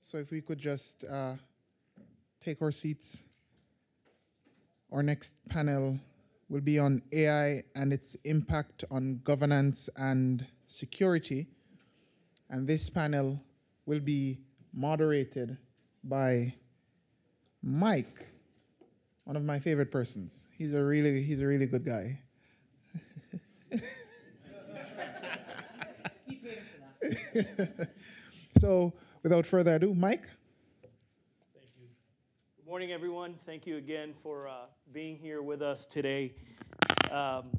So if we could just uh, take our seats. Our next panel will be on AI and its impact on governance and security. And this panel will be moderated by Mike, one of my favorite persons. He's a really, he's a really good guy. so, without further ado, Mike. Thank you. Good morning, everyone. Thank you again for uh, being here with us today. Um,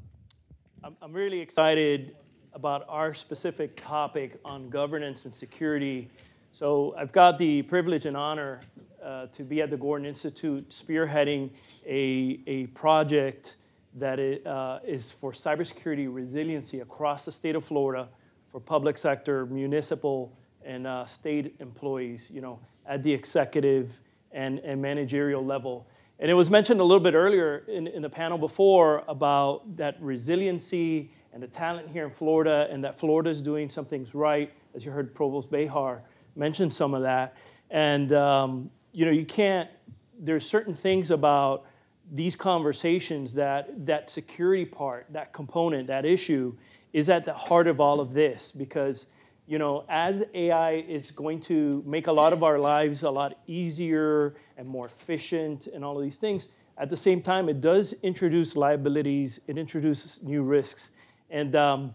I'm, I'm really excited about our specific topic on governance and security. So, I've got the privilege and honor uh, to be at the Gordon Institute spearheading a, a project that is, uh, is for cybersecurity resiliency across the state of Florida for public sector, municipal, and uh, state employees, you know, at the executive and, and managerial level. And it was mentioned a little bit earlier in, in the panel before about that resiliency and the talent here in Florida, and that Florida is doing some things right, as you heard Provost Bejar mention some of that. And, um, you know, you can't, there's certain things about these conversations that that security part, that component, that issue is at the heart of all of this because you know as AI is going to make a lot of our lives a lot easier and more efficient and all of these things, at the same time it does introduce liabilities, it introduces new risks, and um,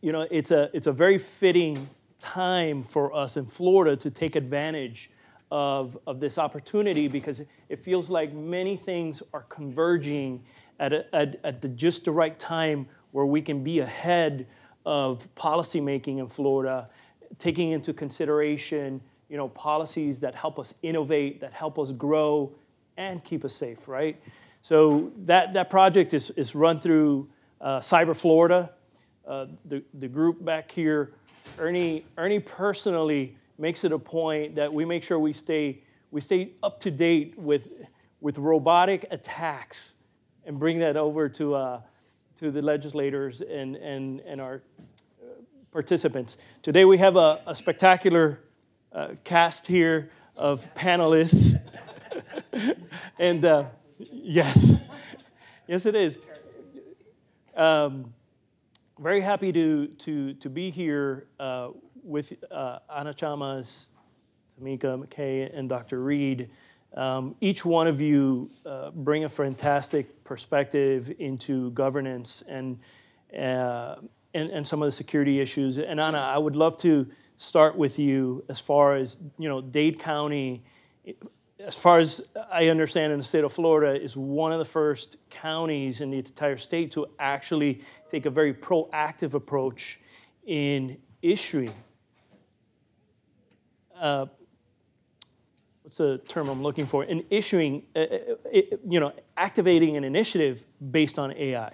you know it's a it's a very fitting time for us in Florida to take advantage of, of this opportunity because it feels like many things are converging at, a, at, at the, just the right time where we can be ahead of policymaking in Florida, taking into consideration you know, policies that help us innovate, that help us grow, and keep us safe, right? So that, that project is, is run through uh, Cyber Florida. Uh, the, the group back here, Ernie, Ernie personally makes it a point that we make sure we stay, we stay up to date with, with robotic attacks and bring that over to, uh, to the legislators and, and, and our uh, participants. Today we have a, a spectacular uh, cast here of panelists. and uh, yes, yes, it is. Um, very happy to, to, to be here uh, with uh, Ana Chamas, Tamecka McKay, and Dr. Reed. Um, each one of you uh, bring a fantastic perspective into governance and, uh, and, and some of the security issues. And Anna, I would love to start with you as far as you know, Dade County. As far as I understand, in the state of Florida, is one of the first counties in the entire state to actually take a very proactive approach in issuing uh, what's the term I'm looking for, in issuing, uh, uh, uh, you know, activating an initiative based on AI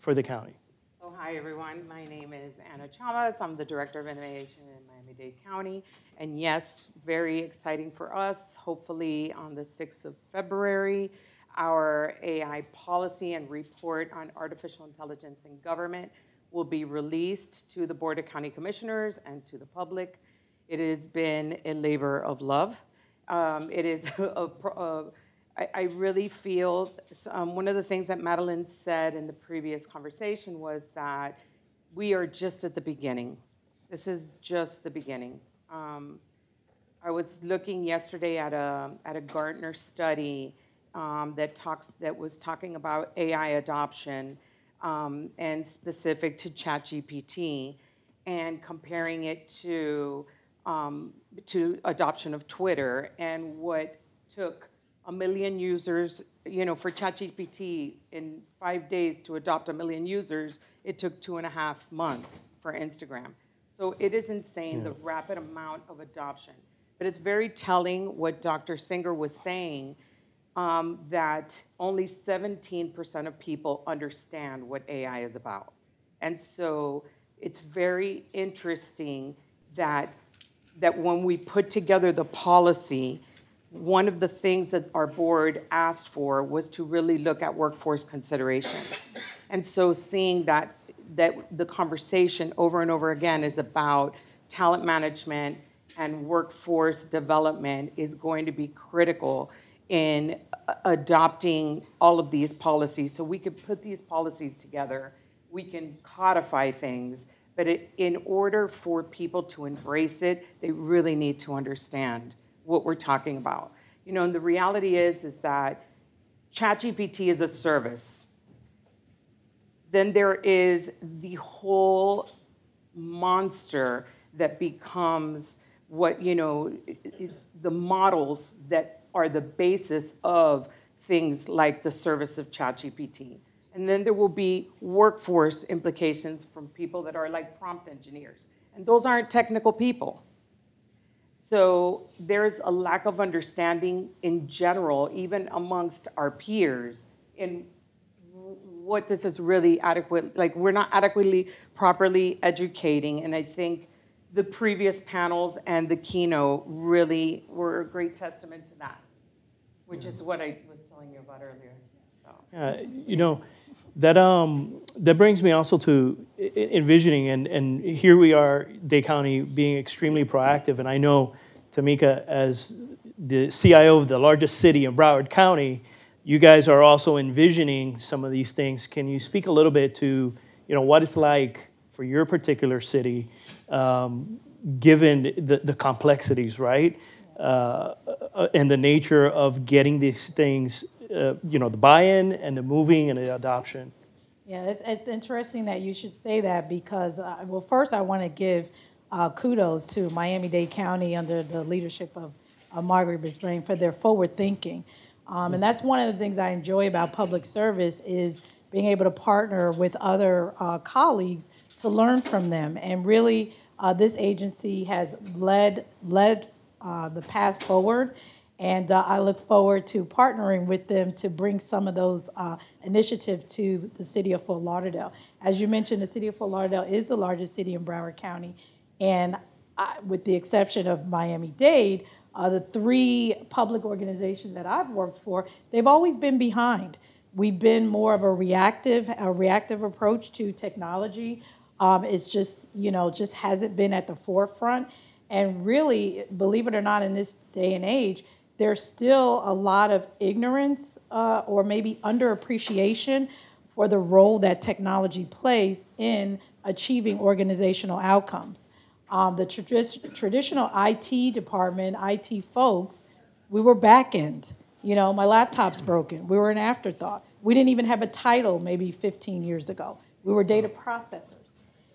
for the county. So hi everyone, my name is Ana Chamas. I'm the Director of Innovation in Miami-Dade County. And yes, very exciting for us. Hopefully on the 6th of February, our AI policy and report on artificial intelligence in government will be released to the Board of County Commissioners and to the public. It has been a labor of love. Um, it is I really feel um, one of the things that Madeline said in the previous conversation was that we are just at the beginning. This is just the beginning. Um, I was looking yesterday at a at a Gartner study um, that talks that was talking about AI adoption um, and specific to ChatGPT and comparing it to um, to adoption of Twitter and what took a million users, you know, for ChatGPT in five days to adopt a million users, it took two and a half months for Instagram. So it is insane yeah. the rapid amount of adoption. But it's very telling what Dr. Singer was saying um, that only 17% of people understand what AI is about. And so it's very interesting that that when we put together the policy, one of the things that our board asked for was to really look at workforce considerations. And so seeing that that the conversation over and over again is about talent management and workforce development is going to be critical in adopting all of these policies. So we could put these policies together, we can codify things, but it, in order for people to embrace it, they really need to understand what we're talking about. You know, and the reality is, is that ChatGPT is a service. Then there is the whole monster that becomes what, you know, the models that are the basis of things like the service of ChatGPT. And then there will be workforce implications from people that are like prompt engineers. And those aren't technical people. So there's a lack of understanding in general, even amongst our peers, in what this is really adequate, like we're not adequately, properly educating. And I think the previous panels and the keynote really were a great testament to that, which is what I was telling you about earlier. So. Uh, you know, that um, that brings me also to envisioning, and and here we are, Dade County being extremely proactive, and I know Tamecka as the CIO of the largest city in Broward County, you guys are also envisioning some of these things. Can you speak a little bit to, you know, what it's like for your particular city, um, given the, the complexities, right? Uh, uh, and the nature of getting these things, uh, you know, the buy-in and the moving and the adoption. Yeah, it's, it's interesting that you should say that because, uh, well, first I want to give uh, kudos to Miami-Dade County under the leadership of Margaret Brisbane for their forward thinking. Um, and that's one of the things I enjoy about public service is being able to partner with other uh, colleagues to learn from them. And really, uh, this agency has led led uh, the path forward. And uh, I look forward to partnering with them to bring some of those uh, initiatives to the city of Fort Lauderdale. As you mentioned, the city of Fort Lauderdale is the largest city in Broward County. And I, with the exception of Miami-Dade, uh, the three public organizations that I've worked for, they've always been behind. We've been more of a reactive, a reactive approach to technology. Um, it's just, you know, just hasn't been at the forefront. And really, believe it or not, in this day and age, there's still a lot of ignorance uh, or maybe underappreciation for the role that technology plays in achieving organizational outcomes. Um, the tradi- traditional IT department, IT folks, we were back end. You know, my laptop's broken. We were an afterthought. We didn't even have a title maybe 15 years ago. We were data processors.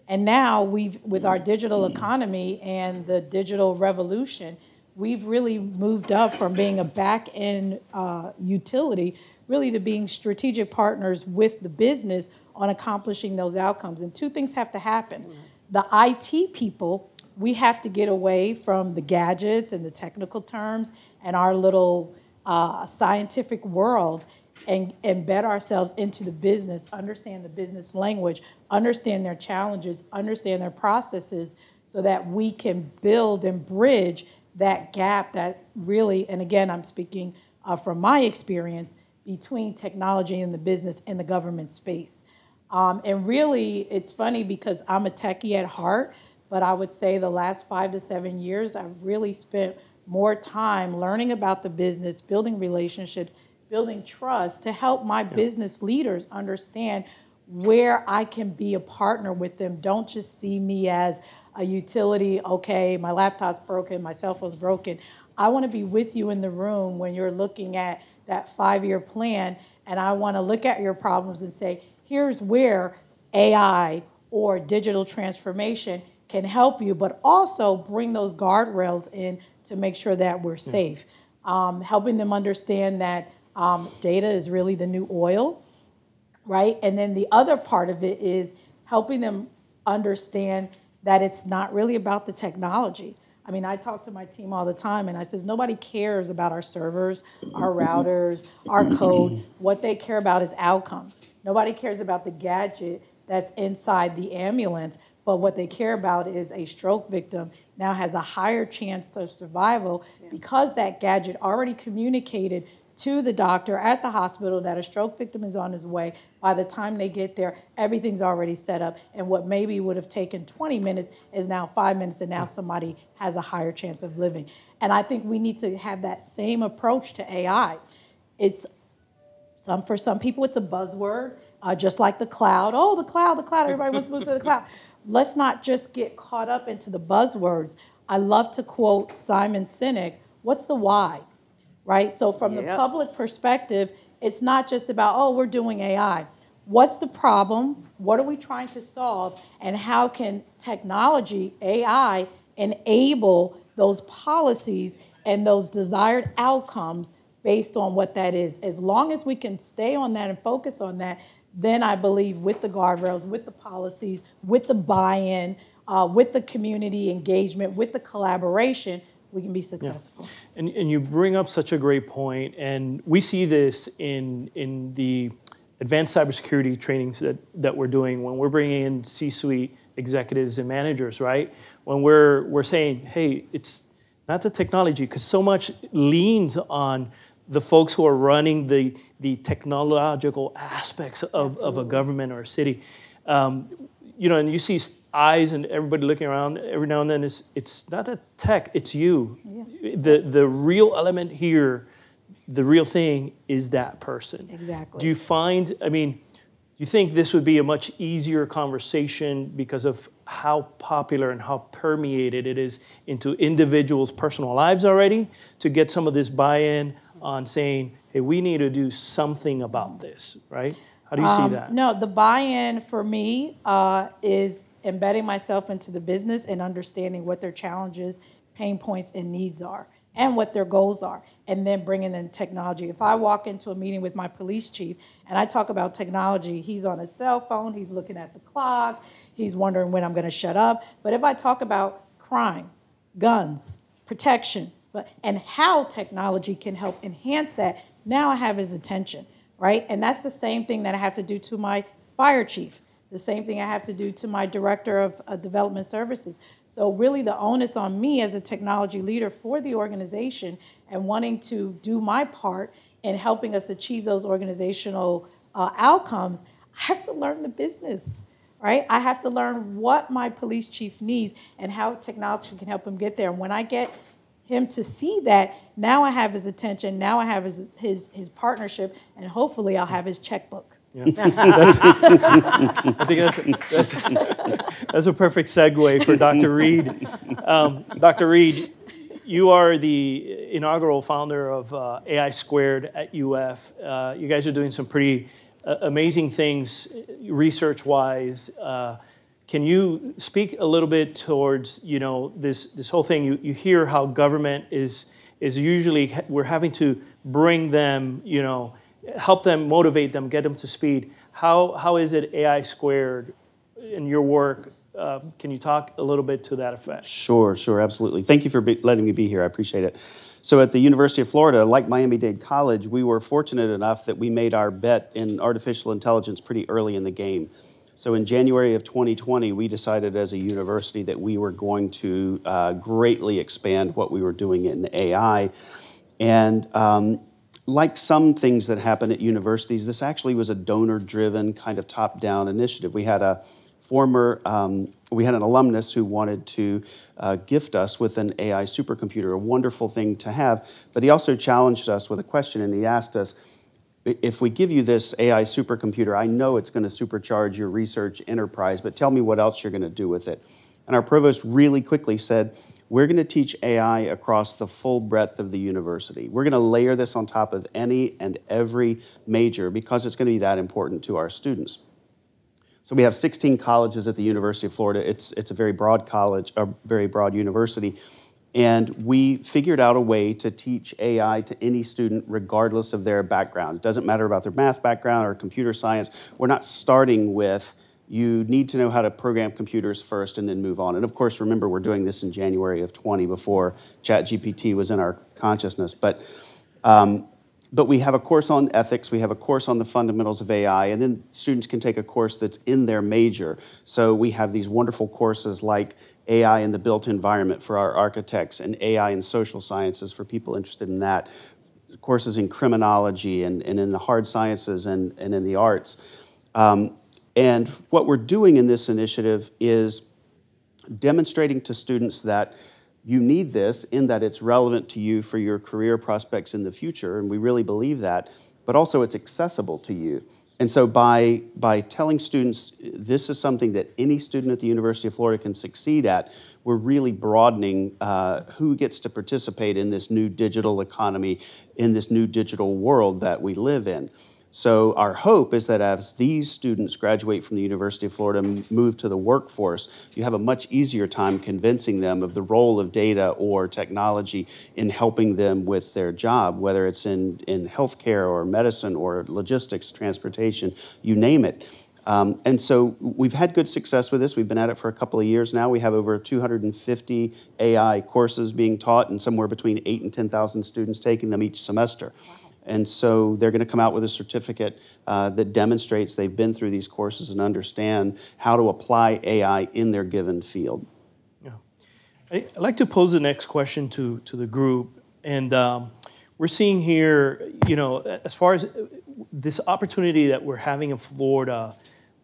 And now we've, with our digital economy and the digital revolution, we've really moved up from being a back end uh, utility really to being strategic partners with the business on accomplishing those outcomes. And two things have to happen. The IT people, we have to get away from the gadgets and the technical terms and our little uh, scientific world and embed ourselves into the business, understand the business language, understand their challenges, understand their processes, so that we can build and bridge that gap that really, and again, I'm speaking uh, from my experience, between technology and the business and the government space. Um, and really, it's funny because I'm a techie at heart, but I would say the last five to seven years, I've really spent more time learning about the business, building relationships, building trust to help my business leaders understand where I can be a partner with them. Don't just see me as a utility, okay, my laptop's broken, my cell phone's broken. I want to be with you in the room when you're looking at that five year plan, and I want to look at your problems and say, here's where AI or digital transformation can help you, but also bring those guardrails in to make sure that we're safe. Um, helping them understand that um, data is really the new oil, right? And then the other part of it is helping them understand that it's not really about the technology. I mean, I talk to my team all the time and I says nobody cares about our servers, our routers, our code. What they care about is outcomes. Nobody cares about the gadget that's inside the ambulance, but what they care about is a stroke victim now has a higher chance of survival because that gadget already communicated to the doctor at the hospital that a stroke victim is on his way. By the time they get there, everything's already set up. And what maybe would have taken 20 minutes is now five minutes, and now somebody has a higher chance of living. And I think we need to have that same approach to AI. It's some for some people it's a buzzword, uh, just like the cloud. Oh, the cloud, the cloud. Everybody wants to move to the cloud. Let's not just get caught up into the buzzwords. I love to quote Simon Sinek. What's the why? Right. So from the public perspective, it's not just about oh we're doing AI. What's the problem? What are we trying to solve? And how can technology, AI, enable those policies and those desired outcomes based on what that is. As long as we can stay on that and focus on that, then I believe with the guardrails, with the policies, with the buy-in, uh, with the community engagement, with the collaboration, we can be successful. And, and you bring up such a great point, and we see this in in the advanced cybersecurity trainings that, that we're doing when we're bringing in C-suite executives and managers, right? When we're we're saying, hey, it's not the technology, because so much leans on the folks who are running the the technological aspects of, of a government or a city. Um, you know, and you see eyes and everybody looking around every now and then. It's it's not the tech, it's you. The the real element here, the real thing is that person. Exactly. Do you find? I mean, you think this would be a much easier conversation because of how popular and how permeated it is into individuals' personal lives already to get some of this buy-in on saying, "Hey, we need to do something about this." Right? How do you see that? Um, No, the buy-in for me uh, is embedding myself into the business and understanding what their challenges, pain points, and needs are, and what their goals are, and then bringing in technology. If I walk into a meeting with my police chief and I talk about technology, he's on his cell phone, he's looking at the clock, he's wondering when I'm going to shut up. But if I talk about crime, guns, protection, but and how technology can help enhance that, now I have his attention right? And that's the same thing that I have to do to my fire chief, the same thing I have to do to my director of uh, development services. So, really, the onus on me as a technology leader for the organization and wanting to do my part in helping us achieve those organizational uh, outcomes, I have to learn the business. Right? I have to learn what my police chief needs and how technology can help him get there. And when I get him to see that now I have his attention, now I have his his, his partnership, and hopefully I'll have his checkbook. I think that's a, that's, that's a perfect segue for Dr. Reed. Um, Dr. Reed, you are the inaugural founder of uh, AI Squared at UF. Uh, you guys are doing some pretty uh, amazing things research-wise. Uh, can you speak a little bit towards you know this this whole thing? You, you hear how government is is usually we're having to bring them you know help them motivate them get them to speed. How how is it AI squared in your work? Uh, can you talk a little bit to that effect? Sure, sure, absolutely. Thank you for be, letting me be here. I appreciate it. So, at the University of Florida, like Miami Dade College, we were fortunate enough that we made our bet in artificial intelligence pretty early in the game. So, in January of 2020, we decided as a university that we were going to uh, greatly expand what we were doing in AI. And um, like some things that happen at universities, this actually was a donor driven, kind of top down initiative. We had a former, um, we had an alumnus who wanted to uh, gift us with an AI supercomputer, a wonderful thing to have, but he also challenged us with a question and he asked us, if we give you this AI supercomputer, I know it's going to supercharge your research enterprise, but tell me what else you're going to do with it. And our provost really quickly said, we're going to teach AI across the full breadth of the university. We're going to layer this on top of any and every major because it's going to be that important to our students. So we have 16 colleges at the University of Florida. It's, it's a very broad college, a very broad university. And we figured out a way to teach AI to any student regardless of their background. It doesn't matter about their math background or computer science. We're not starting with you need to know how to program computers first and then move on. And of course, remember, we're doing this in January of 20 before ChatGPT was in our consciousness. But, um, but we have a course on ethics, we have a course on the fundamentals of AI, and then students can take a course that's in their major. So we have these wonderful courses like AI in the built environment for our architects and AI in social sciences for people interested in that. courses in criminology and, and in the hard sciences and, and in the arts. Um, and what we're doing in this initiative is demonstrating to students that you need this in that it's relevant to you for your career prospects in the future, and we really believe that, but also it's accessible to you. And so by, by telling students this is something that any student at the University of Florida can succeed at, we're really broadening uh, who gets to participate in this new digital economy, in this new digital world that we live in. So our hope is that as these students graduate from the University of Florida and move to the workforce, you have a much easier time convincing them of the role of data or technology in helping them with their job, whether it's in, in healthcare or medicine or logistics, transportation, you name it. Um, and so we've had good success with this. We've been at it for a couple of years now. We have over 250 AI courses being taught and somewhere between 8 and 10,000 students taking them each semester. Wow. And so they're going to come out with a certificate uh, that demonstrates they've been through these courses and understand how to apply AI in their given field. Yeah. I'd like to pose the next question to, to the group. And um, we're seeing here, you know, as far as this opportunity that we're having in Florida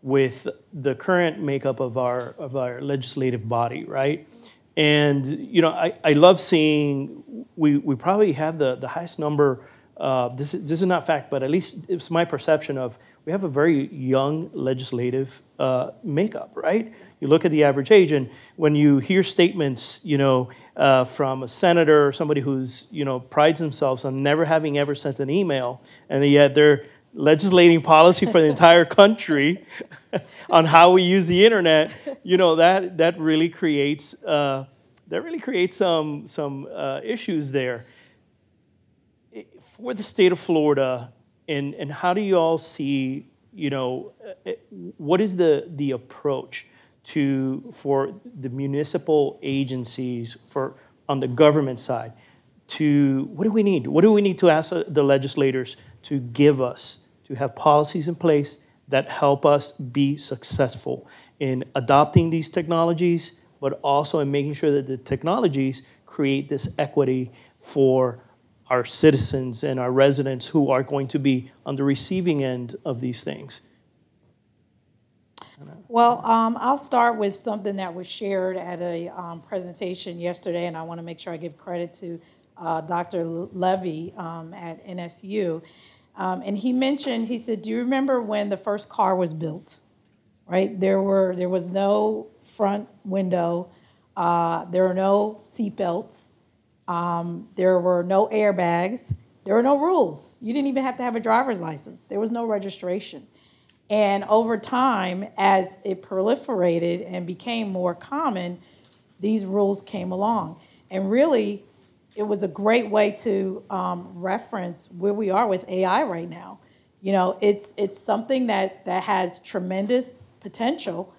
with the current makeup of our, of our legislative body, right? And, you know, I, I love seeing we, we probably have the, the highest number uh, this, is, this is not fact, but at least it's my perception of we have a very young legislative uh, makeup, right? You look at the average age, and when you hear statements, you know, uh, from a senator or somebody who's, you know, prides themselves on never having ever sent an email, and yet they're legislating policy for the entire country on how we use the internet, you know, that that really creates uh, that really creates some some uh, issues there for the state of Florida, and, and how do you all see, you know, uh, uh, what is the, the approach to, for the municipal agencies for, on the government side to, what do we need? What do we need to ask the legislators to give us, to have policies in place that help us be successful in adopting these technologies, but also in making sure that the technologies create this equity for our citizens and our residents who are going to be on the receiving end of these things? Well, um, I'll start with something that was shared at a um, presentation yesterday, and I want to make sure I give credit to uh, Dr. Levy um, at NSU. Um, and he mentioned, he said, "Do you remember when the first car was built? Right? There were there was no front window, uh, there were no seatbelts." Um, there were no airbags. There were no rules. You didn't even have to have a driver's license. There was no registration. And over time, as it proliferated and became more common, these rules came along. And really, it was a great way to um, reference where we are with AI right now. You know, it's it's something that that has tremendous potential,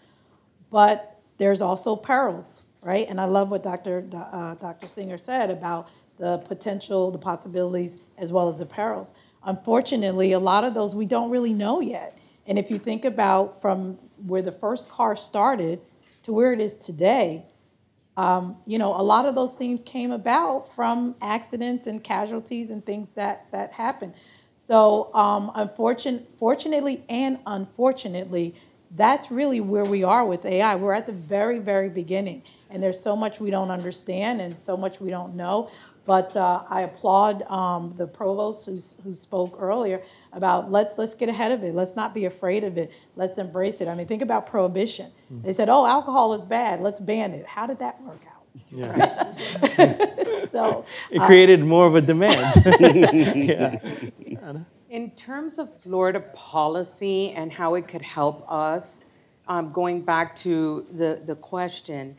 but there's also perils right? And I love what Dr. Uh, Dr. Singer said about the potential, the possibilities, as well as the perils. Unfortunately, a lot of those we don't really know yet. And if you think about from where the first car started to where it is today, um, you know, a lot of those things came about from accidents and casualties and things that that happen. So, um, unfortunately, fortunately and unfortunately, that's really where we are with AI. We're at the very, very beginning, and there's so much we don't understand and so much we don't know. But uh, I applaud um, the provost who, who spoke earlier about let's let's get ahead of it. Let's not be afraid of it. Let's embrace it. I mean, think about prohibition. Mm. They said, "Oh, alcohol is bad. Let's ban it." How did that work out? Yeah. So it created uh, more of a demand. yeah. In terms of Florida policy and how it could help us, um, going back to the, the question,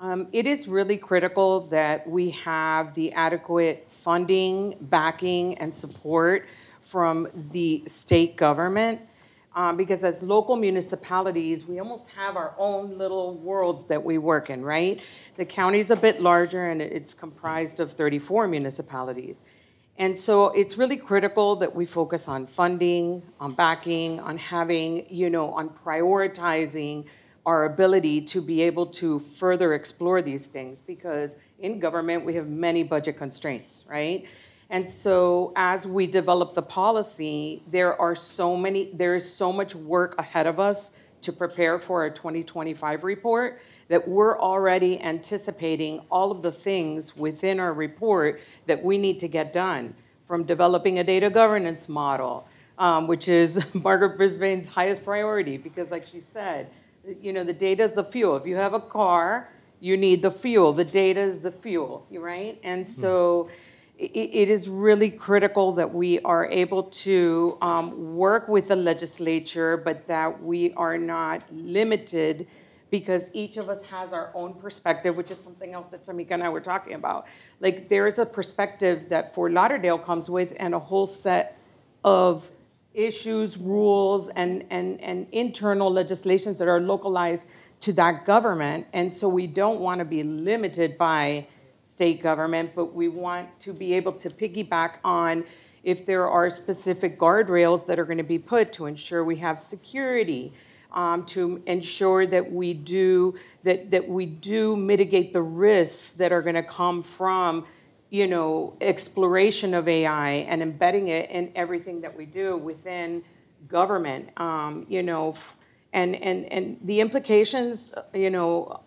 um, it is really critical that we have the adequate funding, backing, and support from the state government. Um, because as local municipalities, we almost have our own little worlds that we work in, right? The county's a bit larger and it's comprised of 34 municipalities. And so it's really critical that we focus on funding, on backing, on having, you know, on prioritizing our ability to be able to further explore these things because in government we have many budget constraints, right? And so as we develop the policy, there are so many, there is so much work ahead of us to prepare for our 2025 report that we're already anticipating all of the things within our report that we need to get done, from developing a data governance model, um, which is Margaret Brisbane's highest priority, because like she said, you know, the data is the fuel. If you have a car, you need the fuel. The data is the fuel, right? And so it, it is really critical that we are able to um, work with the legislature, but that we are not limited because each of us has our own perspective, which is something else that Tamecka and I were talking about. Like there is a perspective that Fort Lauderdale comes with and a whole set of issues, rules, and, and, and internal legislations that are localized to that government. And so we don't want to be limited by state government, but we want to be able to piggyback on if there are specific guardrails that are going to be put to ensure we have security, um, to ensure that we do that that we do mitigate the risks that are going to come from you know exploration of AI and embedding it in everything that we do within government um, you know and and and the implications you know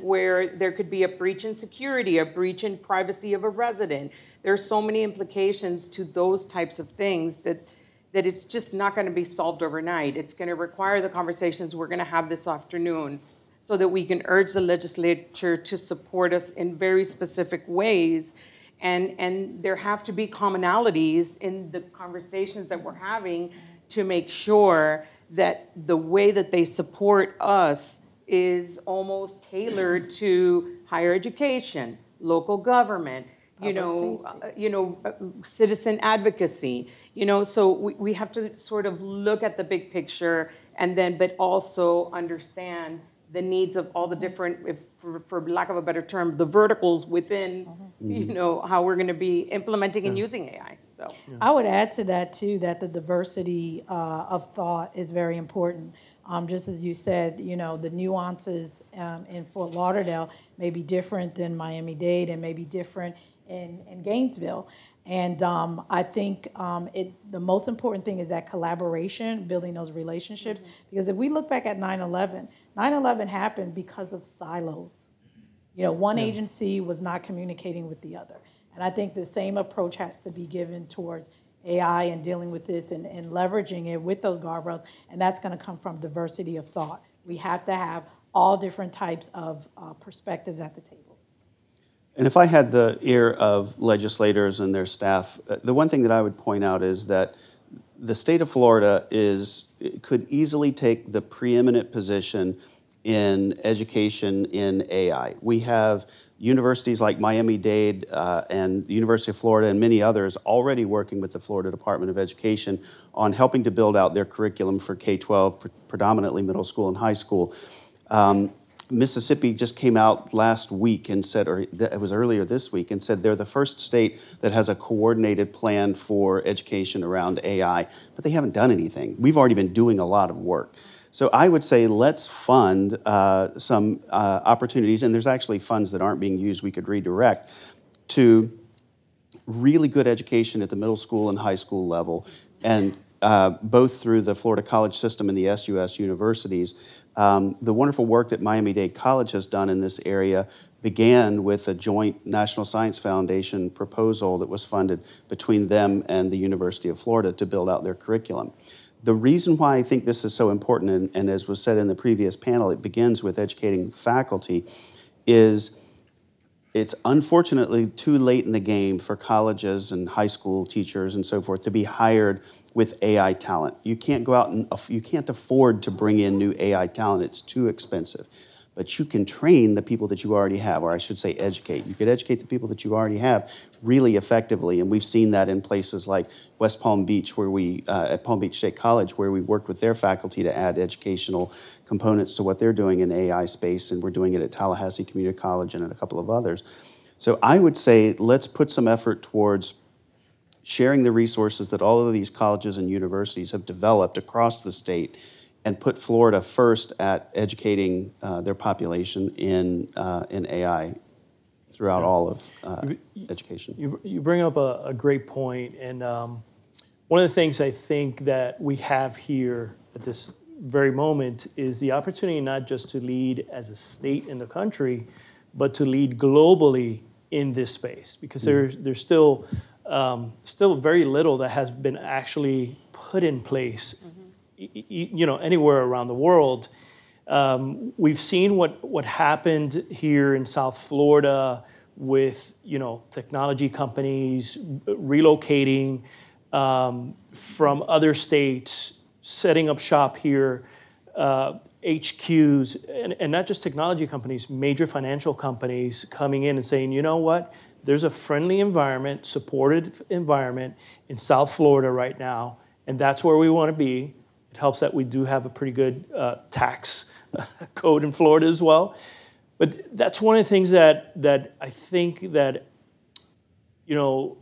where there could be a breach in security, a breach in privacy of a resident. There are so many implications to those types of things that that it's just not going to be solved overnight. It's going to require the conversations we're going to have this afternoon so that we can urge the legislature to support us in very specific ways. And, and there have to be commonalities in the conversations that we're having to make sure that the way that they support us is almost tailored to higher education, local government, you know, uh, you know, uh, citizen advocacy. You know, so we, we have to sort of look at the big picture and then, but also understand the needs of all the different, if for, for lack of a better term, the verticals within, mm-hmm. you know, how we're going to be implementing yeah. and using AI. So yeah. I would add to that too that the diversity uh, of thought is very important. Um, just as you said, you know, the nuances um, in Fort Lauderdale may be different than Miami Dade and may be different in, in Gainesville. And um, I think um, it, the most important thing is that collaboration, building those relationships. Mm-hmm. Because if we look back at 9 11, 9 11 happened because of silos. You know, one yeah. agency was not communicating with the other. And I think the same approach has to be given towards AI and dealing with this and, and leveraging it with those guardrails. And that's going to come from diversity of thought. We have to have all different types of uh, perspectives at the table. And if I had the ear of legislators and their staff, uh, the one thing that I would point out is that the state of Florida is could easily take the preeminent position in education in AI. We have universities like Miami-Dade uh, and University of Florida and many others already working with the Florida Department of Education on helping to build out their curriculum for K-12, pre predominantly middle school and high school. Um, Mississippi just came out last week and said, or it was earlier this week, and said they're the first state that has a coordinated plan for education around AI, but they haven't done anything. We've already been doing a lot of work. So I would say let's fund uh, some uh, opportunities, and there's actually funds that aren't being used we could redirect to really good education at the middle school and high school level, and uh, both through the Florida College System and the SUS universities. Um, the wonderful work that Miami-Dade College has done in this area began with a joint National Science Foundation proposal that was funded between them and the University of Florida to build out their curriculum. The reason why I think this is so important, and, and as was said in the previous panel, it begins with educating faculty, is it's unfortunately too late in the game for colleges and high school teachers and so forth to be hired with AI talent. You can't go out and you can't afford to bring in new AI talent. It's too expensive but you can train the people that you already have, or I should say educate. You could educate the people that you already have really effectively, and we've seen that in places like West Palm Beach, where we, uh, at Palm Beach State College, where we worked with their faculty to add educational components to what they're doing in AI space, and we're doing it at Tallahassee Community College and at a couple of others. So I would say let's put some effort towards sharing the resources that all of these colleges and universities have developed across the state and put Florida first at educating uh, their population in, uh, in AI. throughout all of uh, education. You, you bring up a, a great point, and um, one of the things I think that we have here at this very moment is the opportunity not just to lead as a state in the country, but to lead globally in this space, because there's there's still um, still very little that has been actually put in place, y- y- you know, anywhere around the world. Um, we've seen what, what happened here in South Florida with you know technology companies relocating um, from other states, setting up shop here, uh, HQs, and, and not just technology companies, major financial companies coming in and saying, you know what, there's a friendly environment, supported environment in South Florida right now, and that's where we want to be. It helps that we do have a pretty good uh, tax code in Florida as well. But that's one of the things that that I think that you know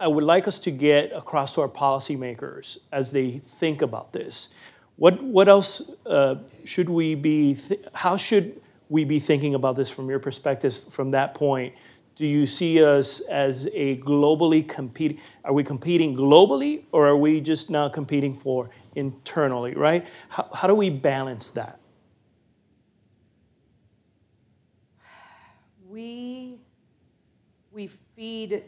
I- would like us to get across to our policymakers as they think about this. What what else uh, should we be? How should we be thinking about this from your perspective? From that point, do you see us as a globally competing? Are we competing globally, or are we just now competing for internally? Right? How how do we balance that? We, we feed,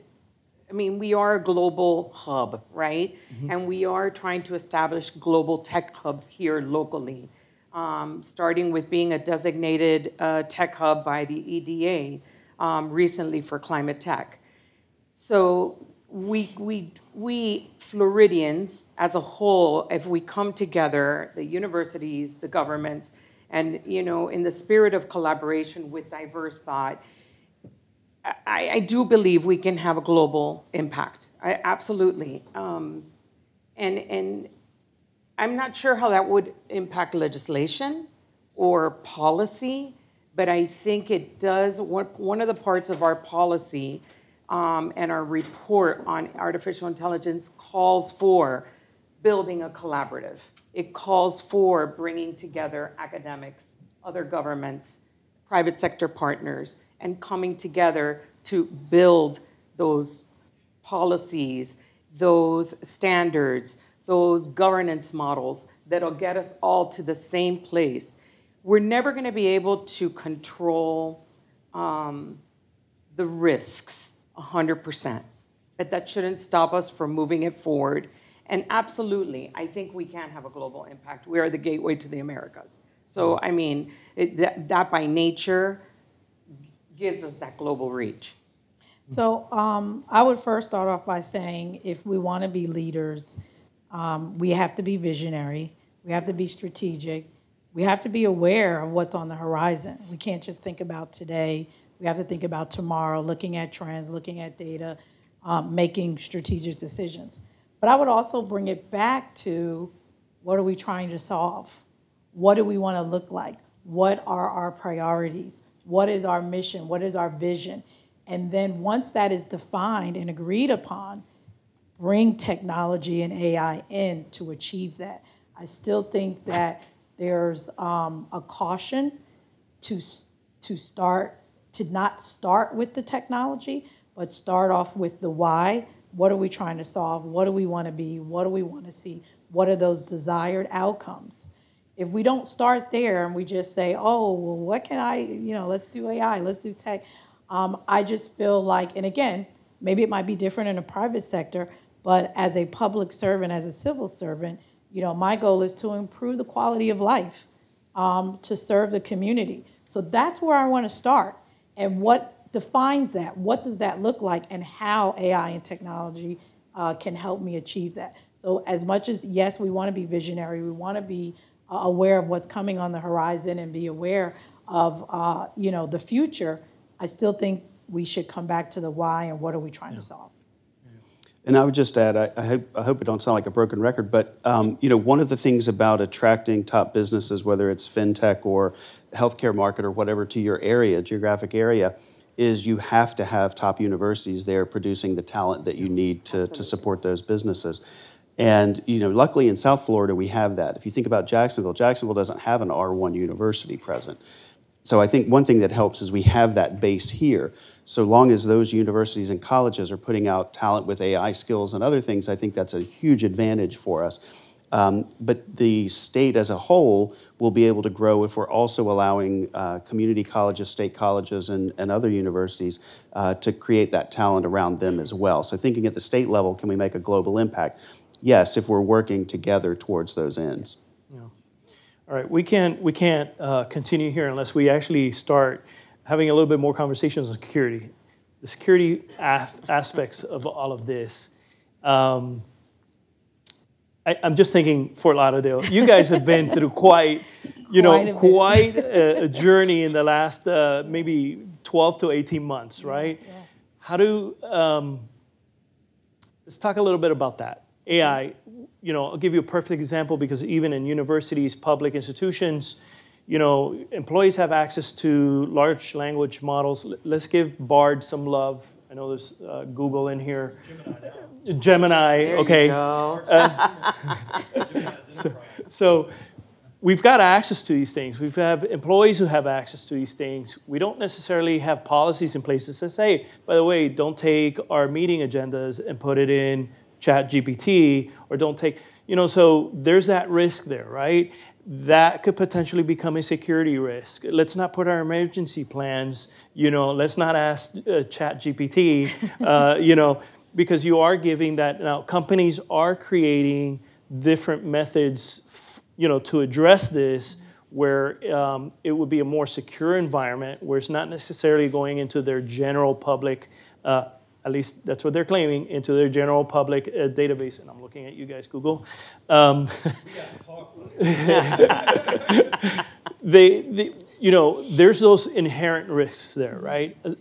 I mean, we are a global hub, right? And we are trying to establish global tech hubs here locally, um, starting with being a designated uh, tech hub by the EDA um, recently for climate tech. So we, we, we Floridians as a whole, if we come together, the universities, the governments, and you know, in the spirit of collaboration with diverse thought, I, I do believe we can have a global impact. I, absolutely. Um, and, and I'm not sure how that would impact legislation or policy, but I think it does. One, one of the parts of our policy um, and our report on artificial intelligence calls for building a collaborative. It calls for bringing together academics, other governments, private sector partners, and coming together to build those policies, those standards, those governance models that'll get us all to the same place. We're never going to be able to control um, the risks 100%, but that shouldn't stop us from moving it forward. And absolutely, I think we can have a global impact. We are the gateway to the Americas. So, I mean, it, that, that by nature gives us that global reach. So um, I would first start off by saying if we want to be leaders, um, we have to be visionary, we have to be strategic, we have to be aware of what's on the horizon. We can't just think about today, we have to think about tomorrow, looking at trends, looking at data, um, making strategic decisions. But I would also bring it back to what are we trying to solve? What do we want to look like? What are our priorities? What is our mission? What is our vision? And then once that is defined and agreed upon, bring technology and AI in to achieve that. I still think that there's um, a caution to, to start, to not start with the technology, but start off with the why. What are we trying to solve? What do we want to be? What do we want to see? What are those desired outcomes? If we don't start there and we just say, oh, well, what can I, you know, let's do AI, let's do tech. Um, I just feel like, and again, maybe it might be different in the private sector, but as a public servant, as a civil servant, you know, my goal is to improve the quality of life, um, to serve the community. So that's where I want to start. And what defines that? What does that look like? And how AI and technology uh, can help me achieve that? So, as much as, yes, we want to be visionary, we want to be uh, aware of what's coming on the horizon and be aware of, uh, you know, the future, I still think we should come back to the why and what are we trying to solve. And I would just add, I, I, hope, I hope it don't sound like a broken record, but um, you know, one of the things about attracting top businesses, whether it's fintech or healthcare market or whatever, to your area, geographic area, is you have to have top universities there producing the talent that you need to, to support those businesses. And you know, luckily in South Florida we have that. If you think about Jacksonville, Jacksonville doesn't have an R1 university present. So I think one thing that helps is we have that base here. So long as those universities and colleges are putting out talent with AI skills and other things, I think that's a huge advantage for us. Um, but the state as a whole will be able to grow if we're also allowing uh, community colleges, state colleges, and, and other universities uh, to create that talent around them as well. So, thinking at the state level, can we make a global impact? Yes, if we're working together towards those ends. Yeah. All right, we can't we can't uh, continue here unless we actually start having a little bit more conversations on security, the security af- aspects of all of this. Um, I, am just thinking Fort Lauderdale. You guys have been through quite, you know, quite, a, a, journey in the last uh, maybe 12 to 18 months, right? Yeah. How do um, let's talk a little bit about that AI. You know, I'll give you a perfect example because even in universities, public institutions, you know, employees have access to large language models. Let's give Bard some love. I know there's uh, Google in here. Gemini. Gemini there okay. Uh, so, so, we've got access to these things. We have employees who have access to these things. We don't necessarily have policies in place that says, hey, by the way, don't take our meeting agendas and put it in Chat GPT, or don't take, you know, so there's that risk there, right? That could potentially become a security risk. Let's not put our emergency plans, you know, let's not ask uh, Chat GPT, uh, you know, because you are giving that. Now, companies are creating different methods, you know, to address this where um, it would be a more secure environment where it's not necessarily going into their general public uh, at least that's what they're claiming, into their general public uh, database. And I'm looking at you guys, Google. Um, they, they, you know, there's those inherent risks there, right? Uh,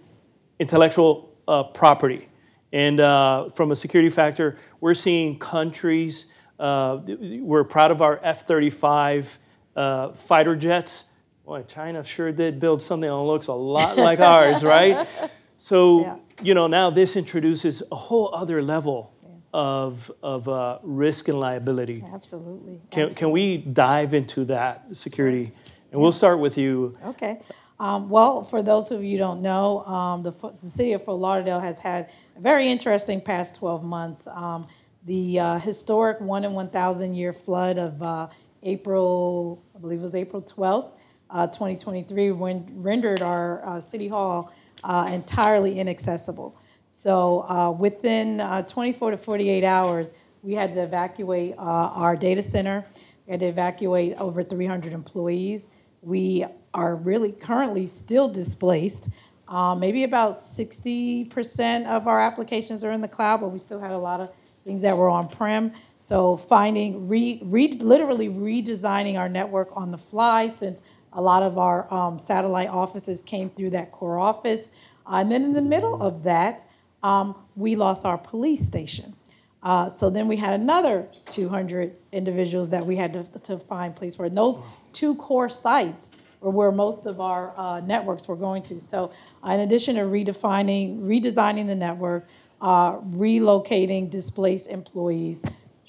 intellectual uh, property. And uh, from a security factor, we're seeing countries, uh, we're proud of our F 35 uh, fighter jets. Boy, China sure did build something that looks a lot like ours, right? So, yeah you know, now this introduces a whole other level yeah. of, of uh, risk and liability. Absolutely. Can, Absolutely. can we dive into that security? And we'll start with you. Okay. Um, well, for those of you who don't know, um, the, the, city of Fort Lauderdale has had a very interesting past 12 months. Um, the uh, historic one in 1,000 year flood of uh, April, I believe it was April 12th, uh, 2023, when rendered our uh, city hall uh, entirely inaccessible. So uh, within uh, 24 to 48 hours, we had to evacuate uh, our data center. We had to evacuate over 300 employees. We are really currently still displaced. Uh, maybe about 60% of our applications are in the cloud, but we still had a lot of things that were on-prem. So finding, re, re, literally redesigning our network on the fly since a lot of our um, satellite offices came through that core office. Uh, and then in the middle of that, um, we lost our police station. Uh, so then we had another 200 individuals that we had to, to find place for. And those two core sites were where most of our uh, networks were going to. So uh, in addition to redefining, redesigning the network, uh, relocating displaced employees,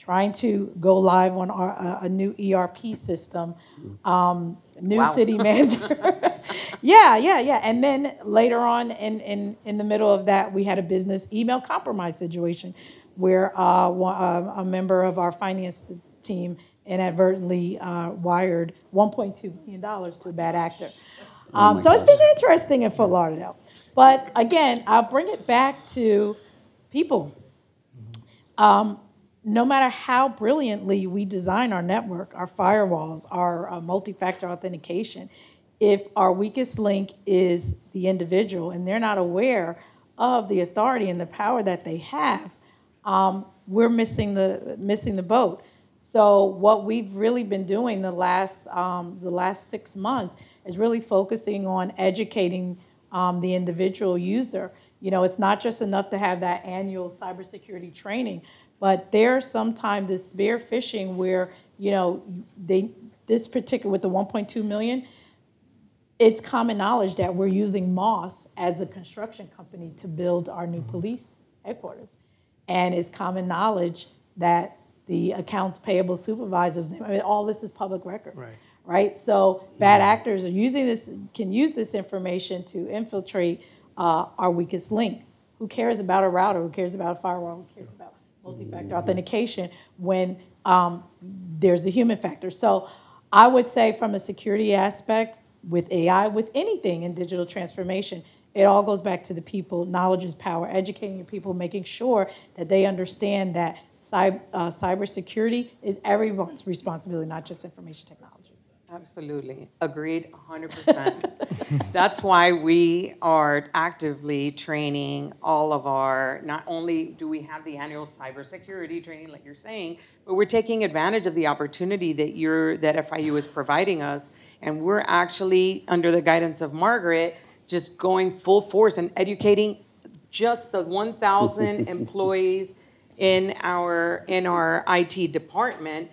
trying to go live on our, uh, a new ERP system, um, new wow. city manager. yeah, yeah, yeah. And then later on in, in, in the middle of that, we had a business email compromise situation where uh, uh a member of our finance team inadvertently uh, wired $1.2 million to a bad actor. Oh um, oh so gosh. it's been interesting in Fort Lauderdale. But again, I'll bring it back to people. Um, no matter how brilliantly we design our network, our firewalls, our uh, multi-factor authentication, if our weakest link is the individual and they're not aware of the authority and the power that they have, um, we're missing the missing the boat. So what we've really been doing the last um, the last six months is really focusing on educating um, the individual user. You know, it's not just enough to have that annual cybersecurity training, but there's sometimes this spear phishing where, you know, they this particular with the 1.2 million, it's common knowledge that we're using Moss as a construction company to build our new police headquarters. And it's common knowledge that the accounts payable supervisors, name I mean, all this is public record. Right. right? So bad actors are using this, can use this information to infiltrate uh, our weakest link. Who cares about a router? Who cares about a firewall? Who cares about multi-factor authentication when um, there's a human factor? So I would say from a security aspect, with AI, with anything in digital transformation, it all goes back to the people. Knowledge is power. Educating your people, making sure that they understand that cyber, uh, cybersecurity is everyone's responsibility, not just information technology. Absolutely. Agreed 100%. That's why we are actively training all of our, not only do we have the annual cybersecurity training, like you're saying, but we're taking advantage of the opportunity that you're, that FIU is providing us. And we're actually, under the guidance of Margaret, just going full force and educating just the 1,000 employees in our, in our IT department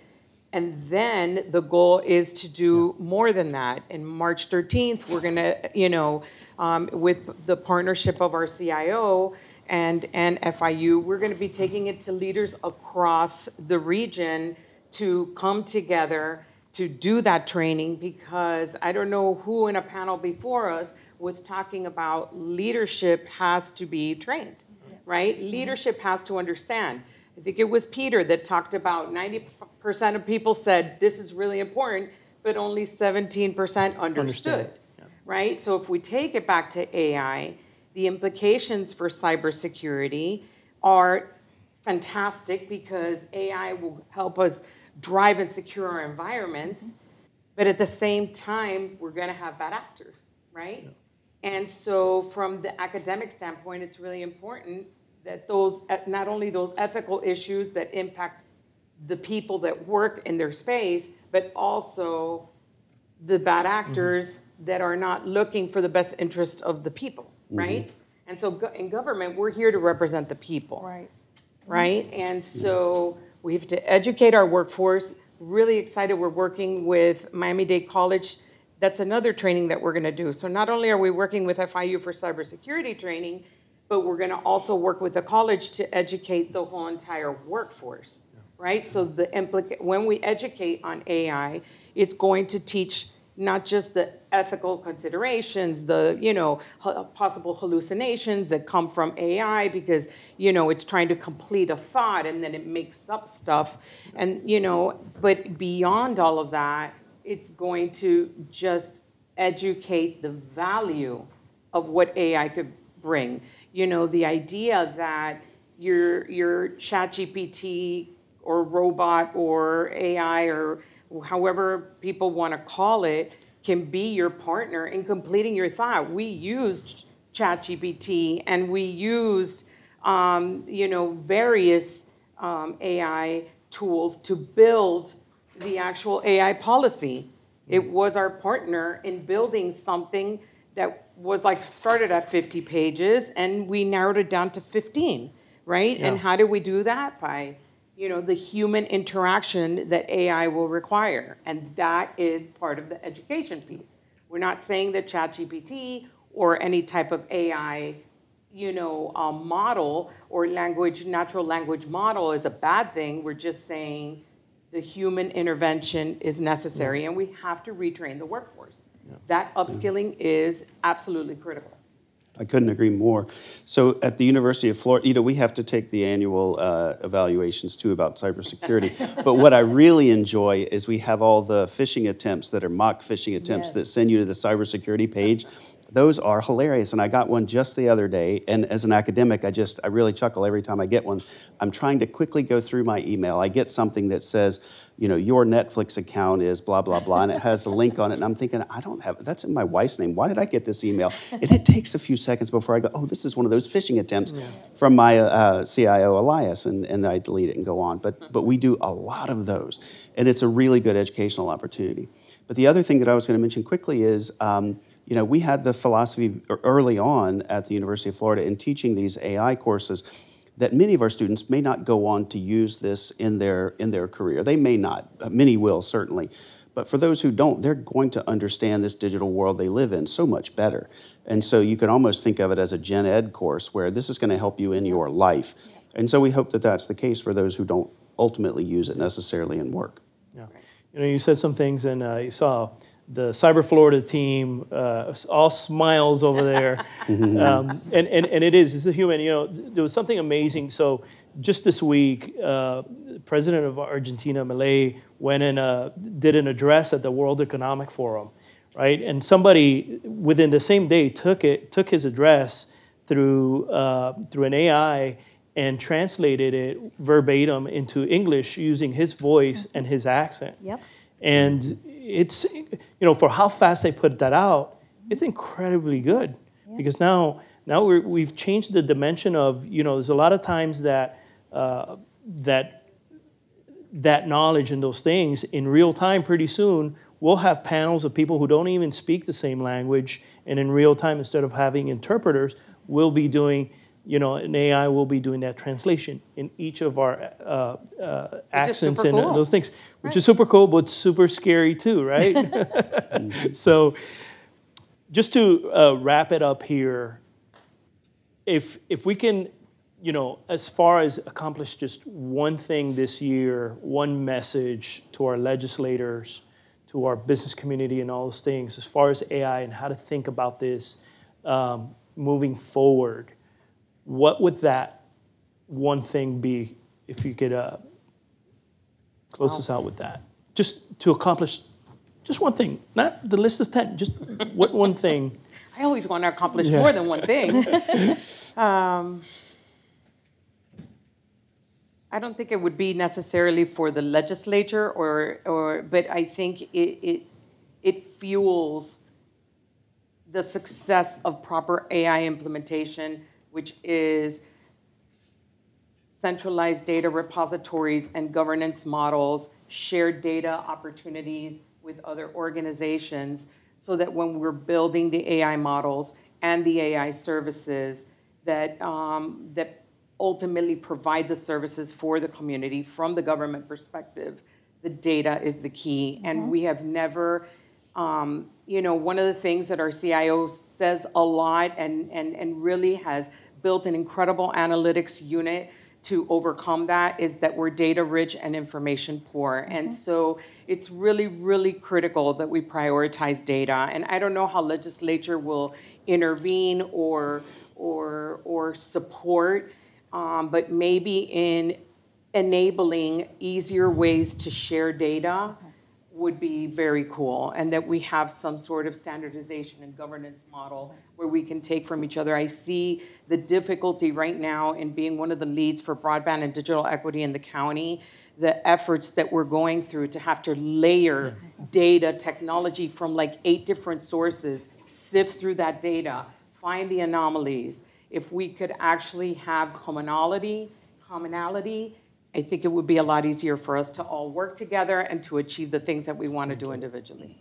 and then the goal is to do more than that. In March 13th, we're going to, you know, um, with the partnership of our CIO and, and FIU, we're going to be taking it to leaders across the region to come together to do that training because I don't know who in a panel before us was talking about leadership has to be trained, right? Leadership has to understand. I think it was Peter that talked about 90% of people said this is really important, but only 17% understood, yeah. right? So if we take it back to AI, the implications for cybersecurity are fantastic because AI will help us drive and secure our environments, but at the same time, we're going to have bad actors, right? And so, from the academic standpoint, it's really important that those, not only those ethical issues that impact the people that work in their space, but also the bad mm-hmm. actors that are not looking for the best interest of the people, mm-hmm. right? And so, go- in government, we're here to represent the people Right. right? Mm-hmm. And so we have to educate our workforce. Really excited, we're working with Miami-Dade College. That's another training that we're going to do. So not only are we working with FIU for cybersecurity training, but we're going to also work with the college to educate the whole entire workforce, right? So the implica- when we educate on AI, it's going to teach not just the ethical considerations, the you know possible hallucinations that come from AI because you know it's trying to complete a thought and then it makes up stuff, and you know, but beyond all of that, it's going to just educate the value of what AI could bring. You know, the idea that your your ChatGPT or robot or AI or however people want to call it can be your partner in completing your thought. We used ChatGPT and we used um, you know various um, AI tools to build the actual AI policy. It was our partner in building something that was like started at 50 pages and we narrowed it down to 15, right? And how do we do that? By, you know, the human interaction that AI will require. And that is part of the education piece. We're not saying that ChatGPT or any type of AI you know, um, model or language, natural language model is a bad thing. We're just saying the human intervention is necessary and we have to retrain the workforce. That upskilling is absolutely critical. I couldn't agree more. So at the University of Florida, you know, we have to take the annual uh, evaluations too about cybersecurity. but what I really enjoy is we have all the phishing attempts that are mock phishing attempts Yes. that send you to the cybersecurity page. Those are hilarious, and I got one just the other day. And as an academic, I just I really chuckle every time I get one. I'm trying to quickly go through my email. I get something that says, you know, your Netflix account is blah blah blah, and it has a link on it. And I'm thinking, I don't have that's in my wife's name. Why did I get this email? And it takes a few seconds before I go, oh, this is one of those phishing attempts from my uh, CIO Elias, and, and I delete it and go on. But but we do a lot of those, and it's a really good educational opportunity. But the other thing that I was going to mention quickly is, um, you know, we had the philosophy early on at the University of Florida in teaching these AI courses that many of our students may not go on to use this in their in their career. They may not. Many will certainly. But for those who don't, they're going to understand this digital world they live in so much better. And so you can almost think of it as a gen ed course where this is going to help you in your life. And so we hope that that's the case for those who don't ultimately use it necessarily in work. Yeah. you know, you said some things, and uh, you saw the Cyber Florida team, uh, all smiles over there, um, and, and and it is, it's a human. You know, there was something amazing. So just this week, uh, president of Argentina, Milei, went and uh, did an address at the World Economic Forum, right? And somebody within the same day took it, took his address through uh, through an AI and translated it verbatim into English using his voice and his accent. Yep. And it's, you know, for how fast they put that out, it's incredibly good. Because now now we're, we've changed the dimension of, you know, there's a lot of times that uh, that that knowledge and those things in real time pretty soon we'll have panels of people who don't even speak the same language and in real time instead of having interpreters we'll be doing you know an ai will be doing that translation in each of our uh, uh, accents and uh, cool. those things which is super cool but super scary too right so just to uh, wrap it up here if if we can you know as far as accomplish just one thing this year one message to our legislators to our business community and all those things as far as ai and how to think about this um, moving forward what would that one thing be if you could uh, close us out with that just to accomplish just one thing not the list of 10 just what one thing I always want to accomplish Yeah. more than one thing. um, I don't think it would be necessarily for the legislature or, or but I think it, it, it fuels the success of proper AI implementation, which is centralized data repositories and governance models, shared data opportunities with other organizations, so that when we're building the AI models and the AI services, that, um, that ultimately provide the services for the community from the government perspective, the data is the key. And we have never, um, you know, one of the things that our CIO says a lot and, and, and really has built an incredible analytics unit to overcome that is that we're data rich and information poor. And so it's really, really critical that we prioritize data. And I don't know how legislature will intervene or, or, or support, um, but maybe in enabling easier ways to share data would be very cool, and that we have some sort of standardization and governance model where we can take from each other. I see the difficulty right now in being one of the leads for broadband and digital equity in the county, the efforts that we're going through to have to layer data technology from like eight different sources, sift through that data, find the anomalies. If we could actually have commonality, commonality, I think it would be a lot easier for us to all work together and to achieve the things that we want to do individually.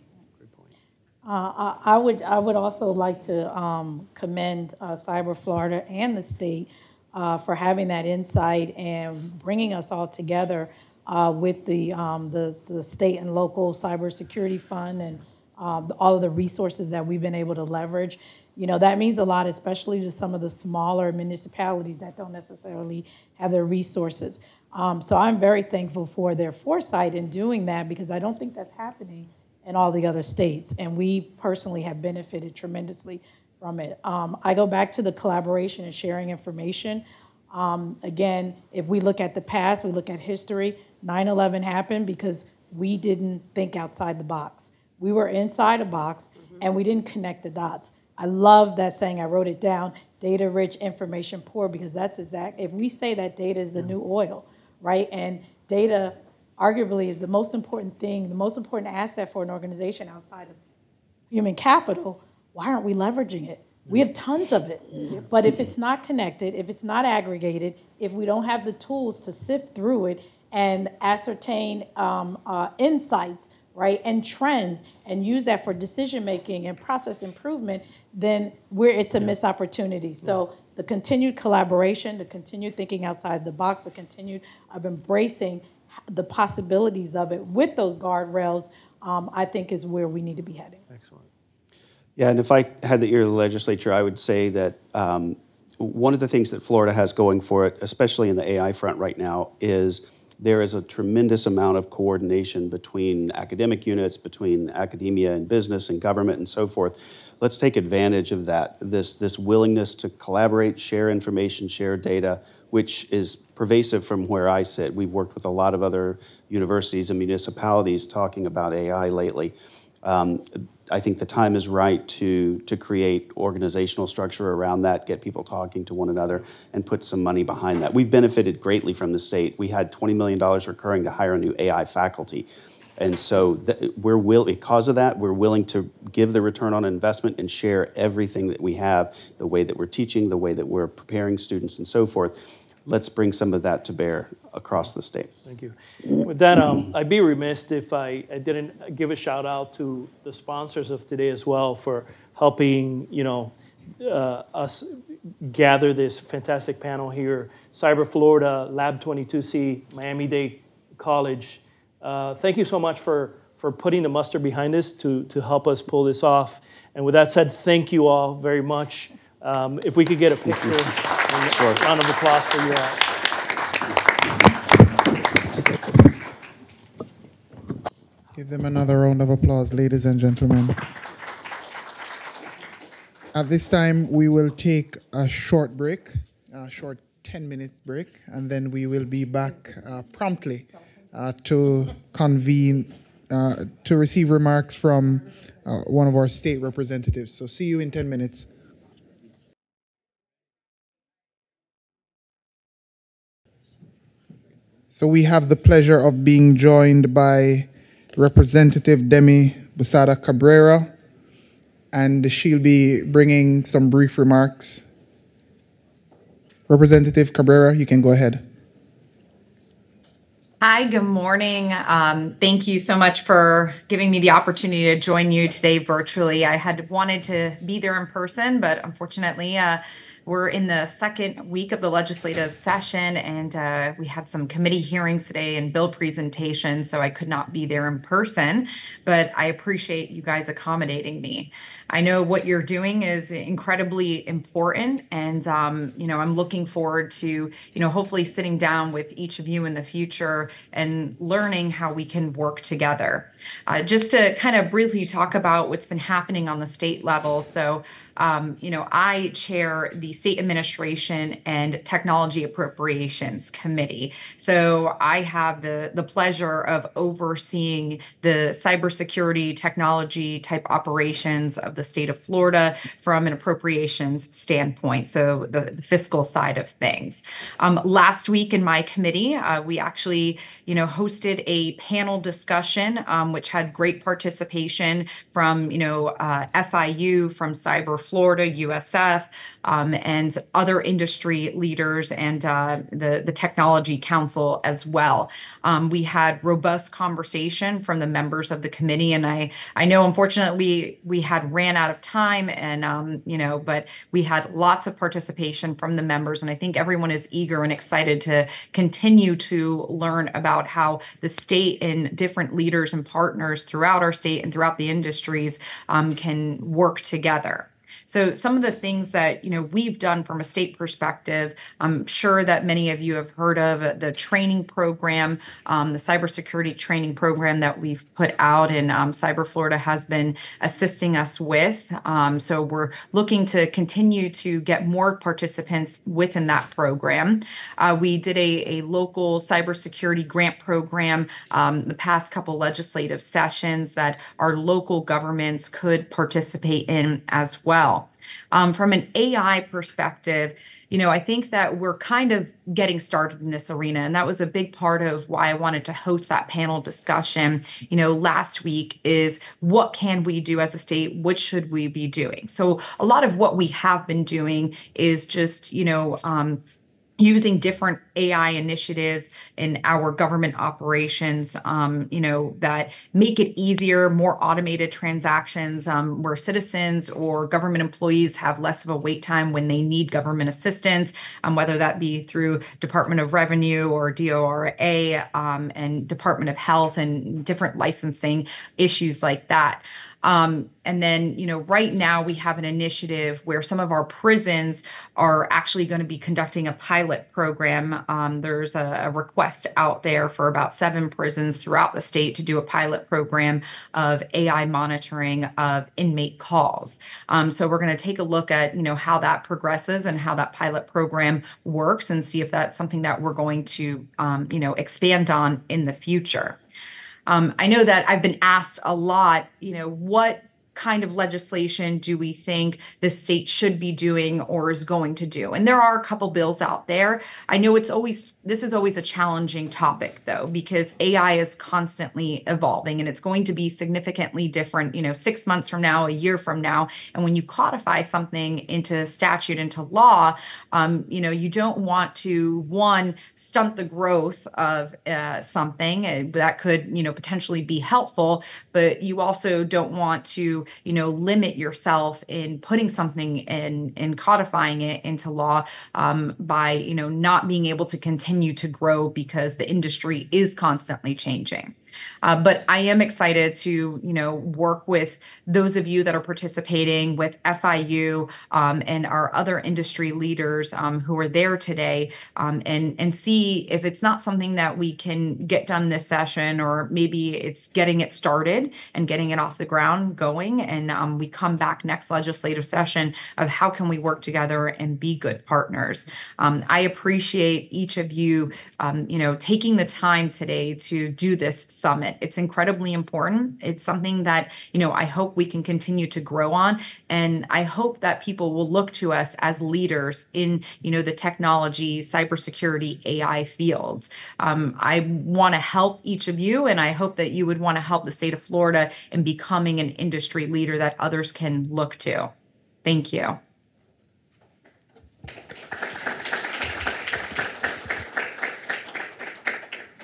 Uh, I I would, I would also like to um, commend uh, Cyber Florida and the state uh, for having that insight and bringing us all together uh, with the, um, the, the state and local cybersecurity fund and um, all of the resources that we've been able to leverage. You know, that means a lot, especially to some of the smaller municipalities that don't necessarily have their resources. Um, so I'm very thankful for their foresight in doing that because I don't think that's happening in all the other states. And we personally have benefited tremendously from it. Um, I go back to the collaboration and sharing information. Um, again, if we look at the past, we look at history, 9 11 happened because we didn't think outside the box. We were inside a box and we didn't connect the dots. I love that saying, I wrote it down data rich, information poor, because that's exact. If we say that data is the new oil, right? And data arguably is the most important thing, the most important asset for an organization outside of human capital, why aren't we leveraging it? We have tons of it. But if it's not connected, if it's not aggregated, if we don't have the tools to sift through it and ascertain um, uh, insights, right, and trends, and use that for decision making and process improvement, then we're, it's a missed opportunity. So the continued collaboration, the continued thinking outside the box, the continued of embracing the possibilities of it with those guardrails, um, I think is where we need to be heading. excellent Yeah, and if I had the ear of the legislature, I would say that um, one of the things that Florida has going for it, especially in the AI front right now, is there is a tremendous amount of coordination between academic units, between academia and business and government and so forth. Let's take advantage of that, this, this willingness to collaborate, share information, share data, which is pervasive from where I sit. We've worked with a lot of other universities and municipalities talking about AI lately. Um, I think the time is right to, to create organizational structure around that, get people talking to one another, and put some money behind that. We've benefited greatly from the state. We had $20 million recurring to hire a new AI faculty. And so th- we're will because of that, we're willing to give the return on investment and share everything that we have, the way that we're teaching, the way that we're preparing students, and so forth. Let's bring some of that to bear across the state. Thank you. With that, um, I'd be remiss if I, I didn't give a shout out to the sponsors of today as well for helping, you know, uh, us gather this fantastic panel here. Cyber Florida, Lab 22C, Miami-Dade College. Uh, thank you so much for, for putting the muster behind this to, to help us pull this off. And with that said, thank you all very much. Um, if we could get a picture, and a round of applause for you all. Give them another round of applause, ladies and gentlemen. At this time, we will take a short break, a short 10 minutes break, and then we will be back uh, promptly to convene, uh, to receive remarks from uh, one of our state representatives. So, see you in 10 minutes. So, we have the pleasure of being joined by Representative Demi Busatta Cabrera, and she'll be bringing some brief remarks. Representative Cabrera, you can go ahead. Hi, good morning. Um, thank you so much for giving me the opportunity to join you today virtually. I had wanted to be there in person, but unfortunately, uh, we're in the second week of the legislative session, and uh, we had some committee hearings today and bill presentations, so I could not be there in person. But I appreciate you guys accommodating me. I know what you're doing is incredibly important, and um, you know I'm looking forward to you know hopefully sitting down with each of you in the future and learning how we can work together. Uh, just to kind of briefly talk about what's been happening on the state level. So um, you know, I chair the State Administration and Technology Appropriations Committee. So I have the, the pleasure of overseeing the cybersecurity technology type operations of the state of Florida from an appropriations standpoint, so the, the fiscal side of things. Um, last week in my committee, uh, we actually, you know, hosted a panel discussion, um, which had great participation from, you know, uh, FIU, from Cyber Florida, USF, um, and other industry leaders and uh, the, the Technology Council as well. Um, we had robust conversation from the members of the committee, and I, I know unfortunately we had ran out of time, and um, you know, but we had lots of participation from the members, and I think everyone is eager and excited to continue to learn about how the state and different leaders and partners throughout our state and throughout the industries um, can work together. So some of the things that you know we've done from a state perspective, I'm sure that many of you have heard of the training program, um, the cybersecurity training program that we've put out, and um, Cyber Florida has been assisting us with. Um, so we're looking to continue to get more participants within that program. Uh, we did a, a local cybersecurity grant program um, the past couple legislative sessions that our local governments could participate in as well. Um, from an AI perspective, you know, I think that we're kind of getting started in this arena. And that was a big part of why I wanted to host that panel discussion, you know, last week is what can we do as a state? What should we be doing? So a lot of what we have been doing is just, you know, um, using different AI initiatives in our government operations, um, you know, that make it easier, more automated transactions um, where citizens or government employees have less of a wait time when they need government assistance, um, whether that be through Department of Revenue or DORA um, and Department of Health and different licensing issues like that. Um, and then, you know, right now we have an initiative where some of our prisons are actually going to be conducting a pilot program. Um, there's a, a, request out there for about seven prisons throughout the state to do a pilot program of AI monitoring of inmate calls. Um, so we're going to take a look at, you know, how that progresses and how that pilot program works and see if that's something that we're going to, um, you know, expand on in the future. Um, I know that I've been asked a lot, you know, what kind of legislation do we think the state should be doing or is going to do? And there are a couple bills out there. I know it's always, this is always a challenging topic though, because AI is constantly evolving and it's going to be significantly different, you know, six months from now, a year from now. And when you codify something into statute, into law, um, you know, you don't want to, one, stunt the growth of uh, something uh, that could, you know, potentially be helpful, but you also don't want to you know limit yourself in putting something in and codifying it into law um, by you know not being able to continue to grow because the industry is constantly changing uh, but I am excited to, you know, work with those of you that are participating with FIU um, and our other industry leaders um, who are there today um, and, and see if it's not something that we can get done this session or maybe it's getting it started and getting it off the ground going. And um, we come back next legislative session of how can we work together and be good partners. Um, I appreciate each of you, you know, taking the time today to do this summit. It's incredibly important. It's something that, you know, I hope we can continue to grow on. And I hope that people will look to us as leaders in, you know, the technology, cybersecurity, AI fields. Um, I want to help each of you, and I hope that you would want to help the state of Florida in becoming an industry leader that others can look to. Thank you.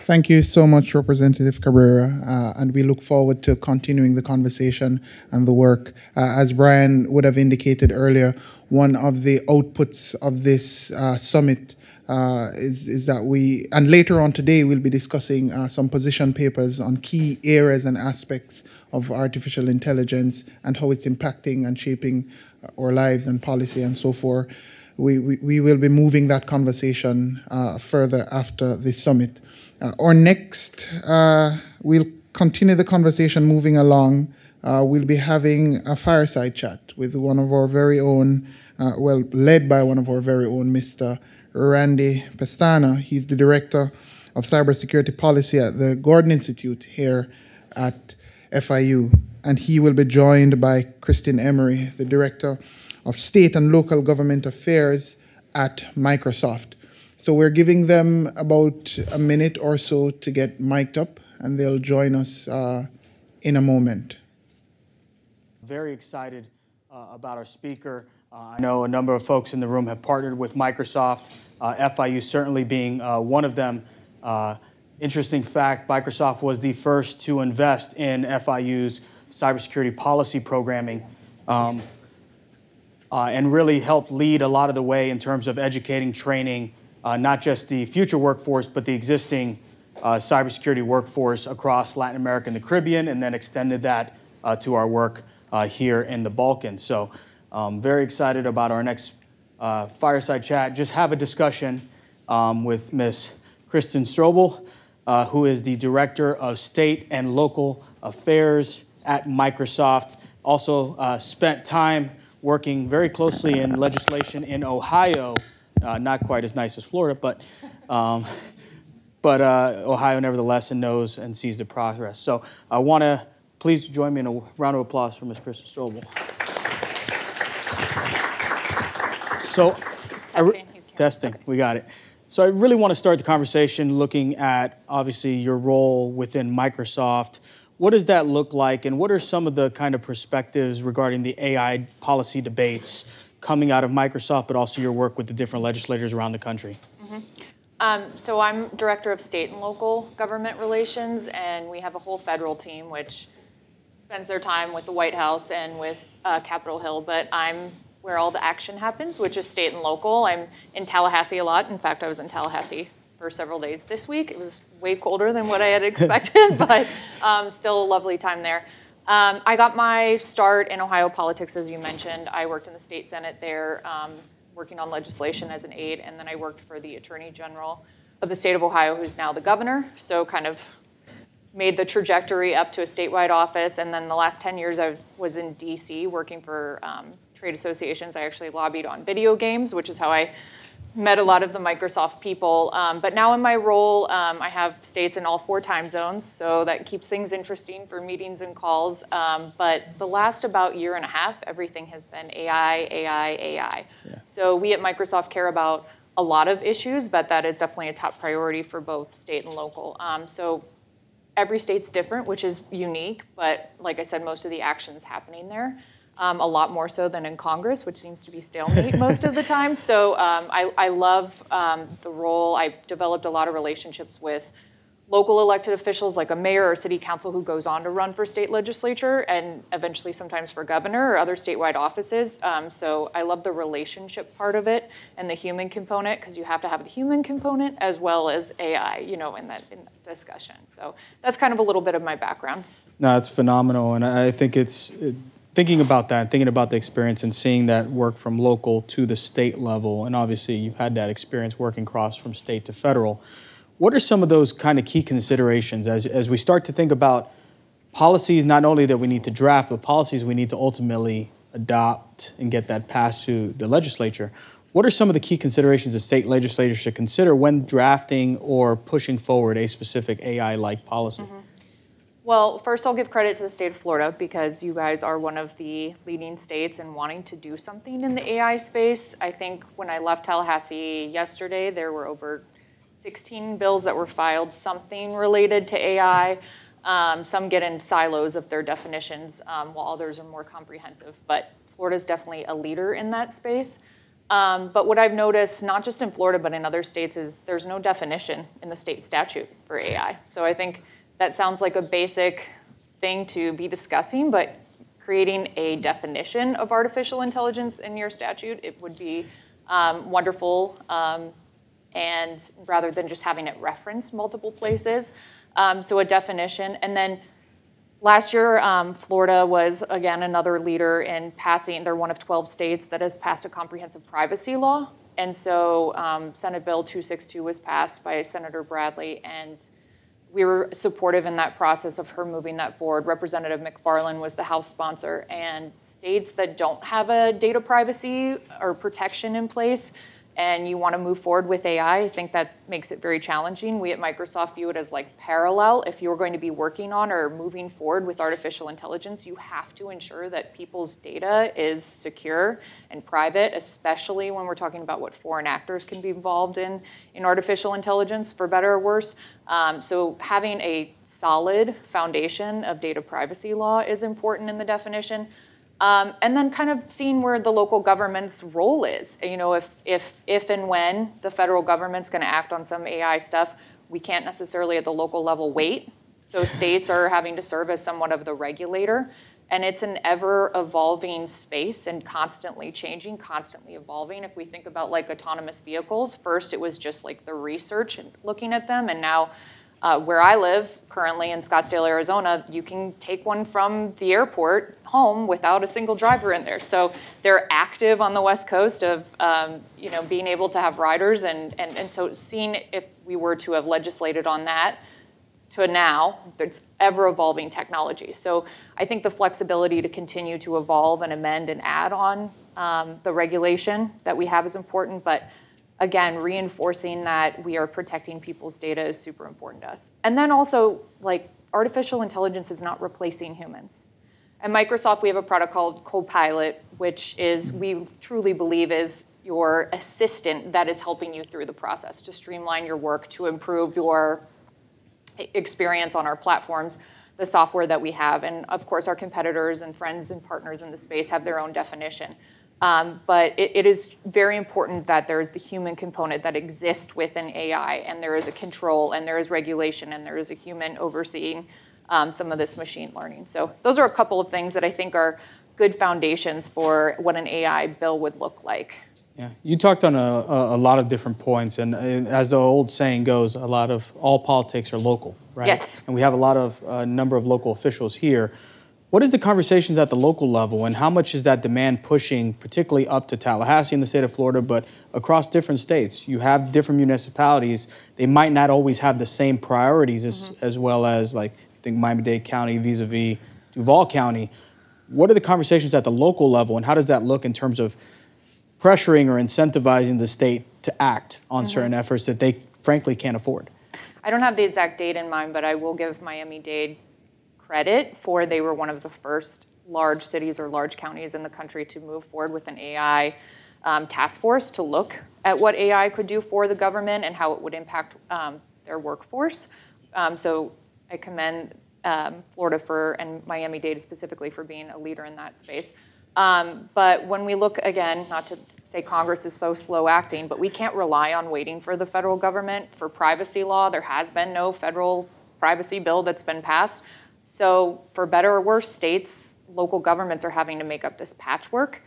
Thank you so much, Representative Cabrera, uh, and we look forward to continuing the conversation and the work. Uh, as Brian would have indicated earlier, one of the outputs of this uh, summit uh, is, is that we, and later on today, we'll be discussing uh, some position papers on key areas and aspects of artificial intelligence and how it's impacting and shaping our lives and policy and so forth. We, we, we will be moving that conversation uh, further after the summit. Uh, or next, uh, we'll continue the conversation moving along. Uh, we'll be having a fireside chat with one of our very own, uh, well, led by one of our very own, Mr. Randy Pestana. He's the director of cybersecurity policy at the Gordon Institute here at FIU. And he will be joined by Christine Emory, the director of state and local government affairs at Microsoft. So we're giving them about a minute or so to get mic'd up, and they'll join us uh, in a moment. Very excited uh, about our speaker. Uh, I know a number of folks in the room have partnered with Microsoft, uh, FIU certainly being uh, one of them. Uh, interesting fact Microsoft was the first to invest in FIU's cybersecurity policy programming. Um, and really helped lead a lot of the way in terms of educating, training, uh, not just the future workforce, but the existing uh, cybersecurity workforce across Latin America and the Caribbean, and then extended that uh, to our work uh, here in the Balkans. So, um, very excited about our next uh, fireside chat. Just have a discussion um, with Ms. Kristen Strobel, uh, who is the Director of State and Local Affairs at Microsoft. Also, spent time working very closely in legislation in Ohio uh, not quite as nice as Florida, but um, but uh, Ohio nevertheless and knows and sees the progress. So I want to please join me in a round of applause for Ms. Kristen Strobel. So, testing, testing, we got it. So I really want to start the conversation looking at obviously your role within Microsoft. What does that look like, and what are some of the kind of perspectives regarding the AI policy debates coming out of Microsoft, but also your work with the different legislators around the country? Mm-hmm. Um, so I'm director of state and local government relations, and we have a whole federal team which spends their time with the White House and with uh, Capitol Hill. But I'm where all the action happens, which is state and local. I'm in Tallahassee a lot. In fact, I was in Tallahassee for several days this week. It was way colder than what I had expected, but um, still a lovely time there. Um, I got my start in Ohio politics, as you mentioned. I worked in the state senate there, um, working on legislation as an aide, and then I worked for the attorney general of the state of Ohio, who's now the governor. So kind of made the trajectory up to a statewide office. And then the last 10 years, I was, was in DC working for um, trade associations. I actually lobbied on video games, which is how I met a lot of the Microsoft people. Um, but now in my role, um, I have states in all four time zones, so that keeps things interesting for meetings and calls. Um, but the last about year and a half, everything has been AI, AI, AI. Yeah. So we at Microsoft care about a lot of issues, but that is definitely a top priority for both state and local. Um, so every state's different, which is unique, but like I said, most of the actions happening there um, a lot more so than in Congress, which seems to be stalemate most of the time. So um, I, I, love um, the role. I've developed a lot of relationships with local elected officials like a mayor or city council who goes on to run for state legislature and eventually sometimes for governor or other statewide offices. Um, so I love the relationship part of it and the human component because you have to have the human component as well as AI, you know, in that, in that discussion. So that's kind of a little bit of my background. No, it's phenomenal, and I think it's it, thinking about that, and thinking about the experience and seeing that work from local to the state level, and obviously you've had that experience working across from state to federal. What are some of those kind of key considerations as, as we start to think about policies not only that we need to draft, but policies we need to ultimately adopt and get that passed to the legislature? What are some of the key considerations the state legislature should consider when drafting or pushing forward a specific AI like policy? Mm-hmm. Well, first I'll give credit to the state of Florida because you guys are one of the leading states in wanting to do something in the AI space. I think when I left Tallahassee yesterday, there were over 16 bills that were filed, something related to AI. Um, some get in silos of their definitions, um, while others are more comprehensive. But Florida is definitely a leader in that space. Um, but what I've noticed, not just in Florida, but in other states, is there's no definition in the state statute for AI. So I think that sounds like a basic thing to be discussing, but creating a definition of artificial intelligence in your statute, it would be um, wonderful. Um, and rather than just having it referenced multiple places. Um, so a definition. And then last year, um, Florida was, again, another leader in passing, they're one of 12 states that has passed a comprehensive privacy law. And so um, Senate Bill 262 was passed by Senator Bradley, and we were supportive in that process of her moving that forward. Representative McFarland was the House sponsor, and states that don't have a data privacy or protection in place and you want to move forward with AI, I think that makes it very challenging. We at Microsoft view it as like parallel. If you're going to be working on or moving forward with artificial intelligence, you have to ensure that people's data is secure and private, especially when we're talking about what foreign actors can be involved in in artificial intelligence, for better or worse. Um, so having a solid foundation of data privacy law is important in the definition. Um, and then kind of seeing where the local government's role is. You know, if, if, if and when the federal government's going to act on some AI stuff, we can't necessarily at the local level wait. So states are having to serve as somewhat of the regulator. And it's an ever evolving space and constantly changing, constantly evolving. If we think about like autonomous vehicles, first it was just like the research and looking at them, and now uh, where I live currently in Scottsdale, Arizona, you can take one from the airport home without a single driver in there. So they're active on the West Coast of um, you know being able to have riders, and, and and so seeing if we were to have legislated on that to now, there's ever evolving technology. So I think the flexibility to continue to evolve and amend and add on um, the regulation that we have is important, but again, reinforcing that we are protecting people's data is super important to us. And then also, like, artificial intelligence is not replacing humans. At Microsoft, we have a product called Copilot, which is, we truly believe, is your assistant that is helping you through the process to streamline your work, to improve your experience on our platforms, the software that we have. And of course, our competitors and friends and partners in the space have their own definition. Um, but it, it is very important that there is the human component that exists within AI, and there is a control, and there is regulation, and there is a human overseeing um, some of this machine learning. So those are a couple of things that I think are good foundations for what an AI bill would look like. Yeah, you talked on a, a, lot of different points, and as the old saying goes, a lot of all politics are local, right? Yes. And we have a lot of a uh, number of local officials here What is the conversations at the local level, and how much is that demand pushing, particularly up to Tallahassee in the state of Florida, but across different states? You have different municipalities; they might not always have the same priorities as, mm-hmm. as well as like I think Miami-Dade County vis-a-vis Duval County. What are the conversations at the local level, and how does that look in terms of pressuring or incentivizing the state to act on mm-hmm. certain efforts that they frankly can't afford? I don't have the exact date in mind, but I will give Miami-Dade credit for they were one of the first large cities or large counties in the country to move forward with an AI um, task force to look at what AI could do for the government and how it would impact um, their workforce. Um, so I commend um, Florida for and Miami-Dade specifically for being a leader in that space. Um, but when we look again, not to say Congress is so slow acting, but we can't rely on waiting for the federal government for privacy law. There has been no federal privacy bill that's been passed. So, for better or worse, states, local governments are having to make up this patchwork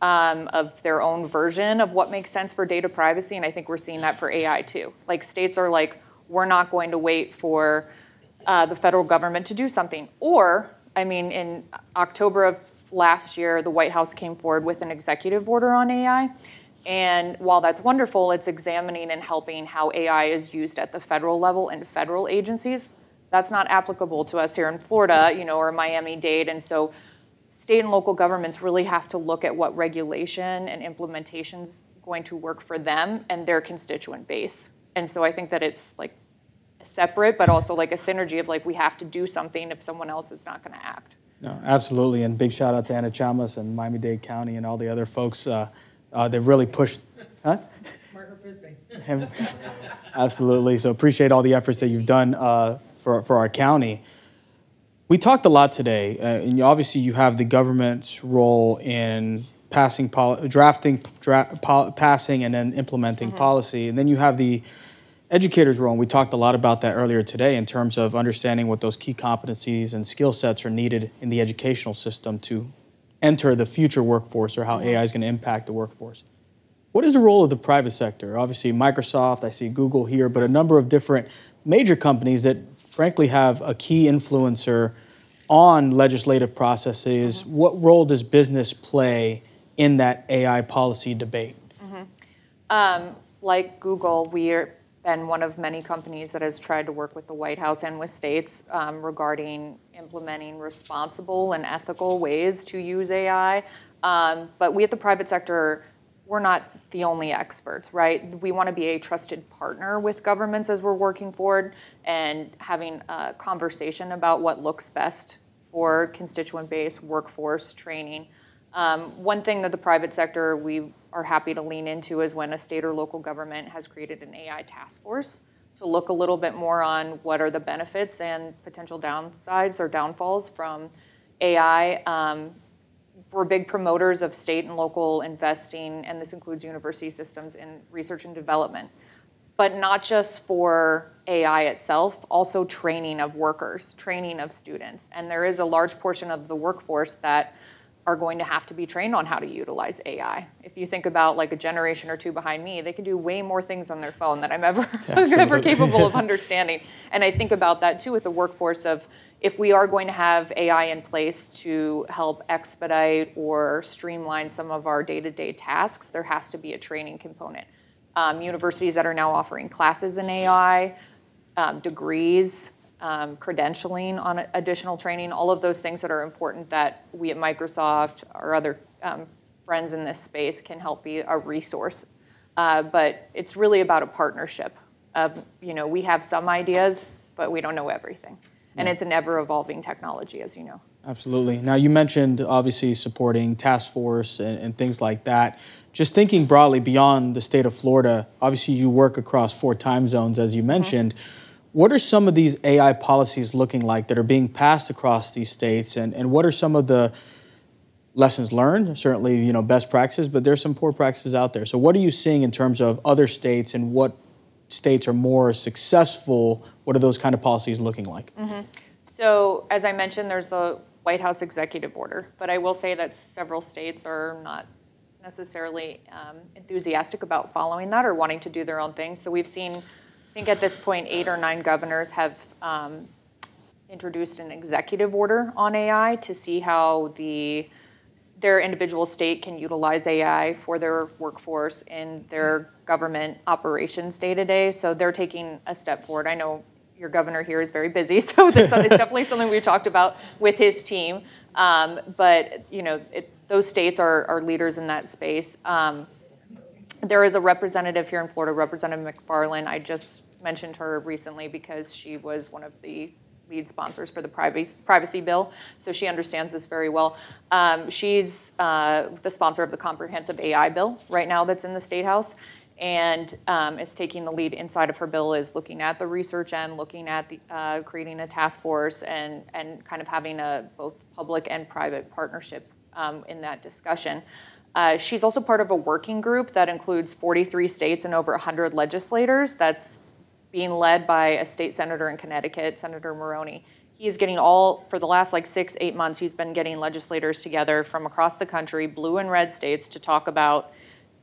um, of their own version of what makes sense for data privacy. And I think we're seeing that for AI too. Like, states are like, we're not going to wait for uh, the federal government to do something. Or, I mean, in October of last year, the White House came forward with an executive order on AI. And while that's wonderful, it's examining and helping how AI is used at the federal level and federal agencies that's not applicable to us here in Florida, you know, or Miami-Dade. And so state and local governments really have to look at what regulation and implementation's going to work for them and their constituent base. And so I think that it's like separate, but also like a synergy of like we have to do something if someone else is not going to act. No, absolutely. And big shout out to Ana Channas and Miami Dade County and all the other folks uh, uh, that really pushed. Huh? Margaret Brisbane. absolutely. So appreciate all the efforts that you've done uh, for, for our county. We talked a lot today, uh, and obviously you have the government's role in passing, poli- drafting, dra- pol- passing, and then implementing policy, and then you have the educator's role. And we talked a lot about that earlier today in terms of understanding what those key competencies and skill sets are needed in the educational system to enter the future workforce or how AI is going to impact the workforce. What is the role of the private sector? Obviously, Microsoft, I see Google here, but a number of different major companies that frankly have a key influencer on legislative processes. Mm-hmm. What role does business play in that AI policy debate? Um, like Google, we're been one of many companies that has tried to work with the White House and with states um, regarding implementing responsible and ethical ways to use AI. Um, but we at the private sector, we're not the only experts, right? We want to be a trusted partner with governments as we're working forward and having a conversation about what looks best for constituent base, workforce, training. Um, one thing that the private sector we are happy to lean into is when a state or local government has created an AI task force to look a little bit more on what are the benefits and potential downsides or downfalls from AI. Um, we're big promoters of state and local investing, and this includes university systems in research and development. But not just for AI itself, also training of workers, training of students. And there is a large portion of the workforce that are going to have to be trained on how to utilize AI. If you think about like a generation or two behind me, they can do way more things on their phone than I'm ever, ever capable of understanding. And I think about that too with the workforce of if we are going to have AI in place to help expedite or streamline some of our day-to-day tasks, there has to be a training component. Um, universities that are now offering classes in AI, um, degrees, um, credentialing on additional training, all of those things that are important that we at Microsoft or other um, friends in this space can help be a resource. Uh, but it's really about a partnership of, you know, we have some ideas, but we don't know everything. And it's an ever evolving technology, as you know. Absolutely. Now, you mentioned obviously supporting task force and, and, things like that. Just thinking broadly beyond the state of Florida, obviously you work across four time zones, as you mentioned. Mm-hmm. What are some of these AI policies looking like that are being passed across these states, and, and what are some of the lessons learned? Certainly, you know, best practices, but there's some poor practices out there. So, what are you seeing in terms of other states, and what states are more successful? What are those kind of policies looking like? Mm-hmm. So, as I mentioned, there's the White House executive order, but I will say that several states are not necessarily um, enthusiastic about following that or wanting to do their own thing. So, we've seen, think at this point, eight or nine governors have um, introduced an executive order on AI to see how the their individual state can utilize AI for their workforce and their government operations day to day. So they're taking a step forward. I know your governor here is very busy, so that's it's definitely something we've talked about with his team. Um, but you know, it, those states are, are leaders in that space. Um, there is a representative here in Florida, Representative McFarland. I just mentioned her recently because she was one of the lead sponsors for the privacy, privacy bill, so she understands this very well. Um, she's uh, the sponsor of the comprehensive AI bill right now that's in the State House, and um, is taking the lead inside of her bill is looking at the research end, looking at the, uh, creating a task force, and and kind of having a both public and private partnership um, in that discussion. Uh, she's also part of a working group that includes 43 states and over 100 legislators. That's being led by a state senator in Connecticut, Senator Maroney. He is getting all, for the last like six, eight months, he's been getting legislators together from across the country, blue and red states, to talk about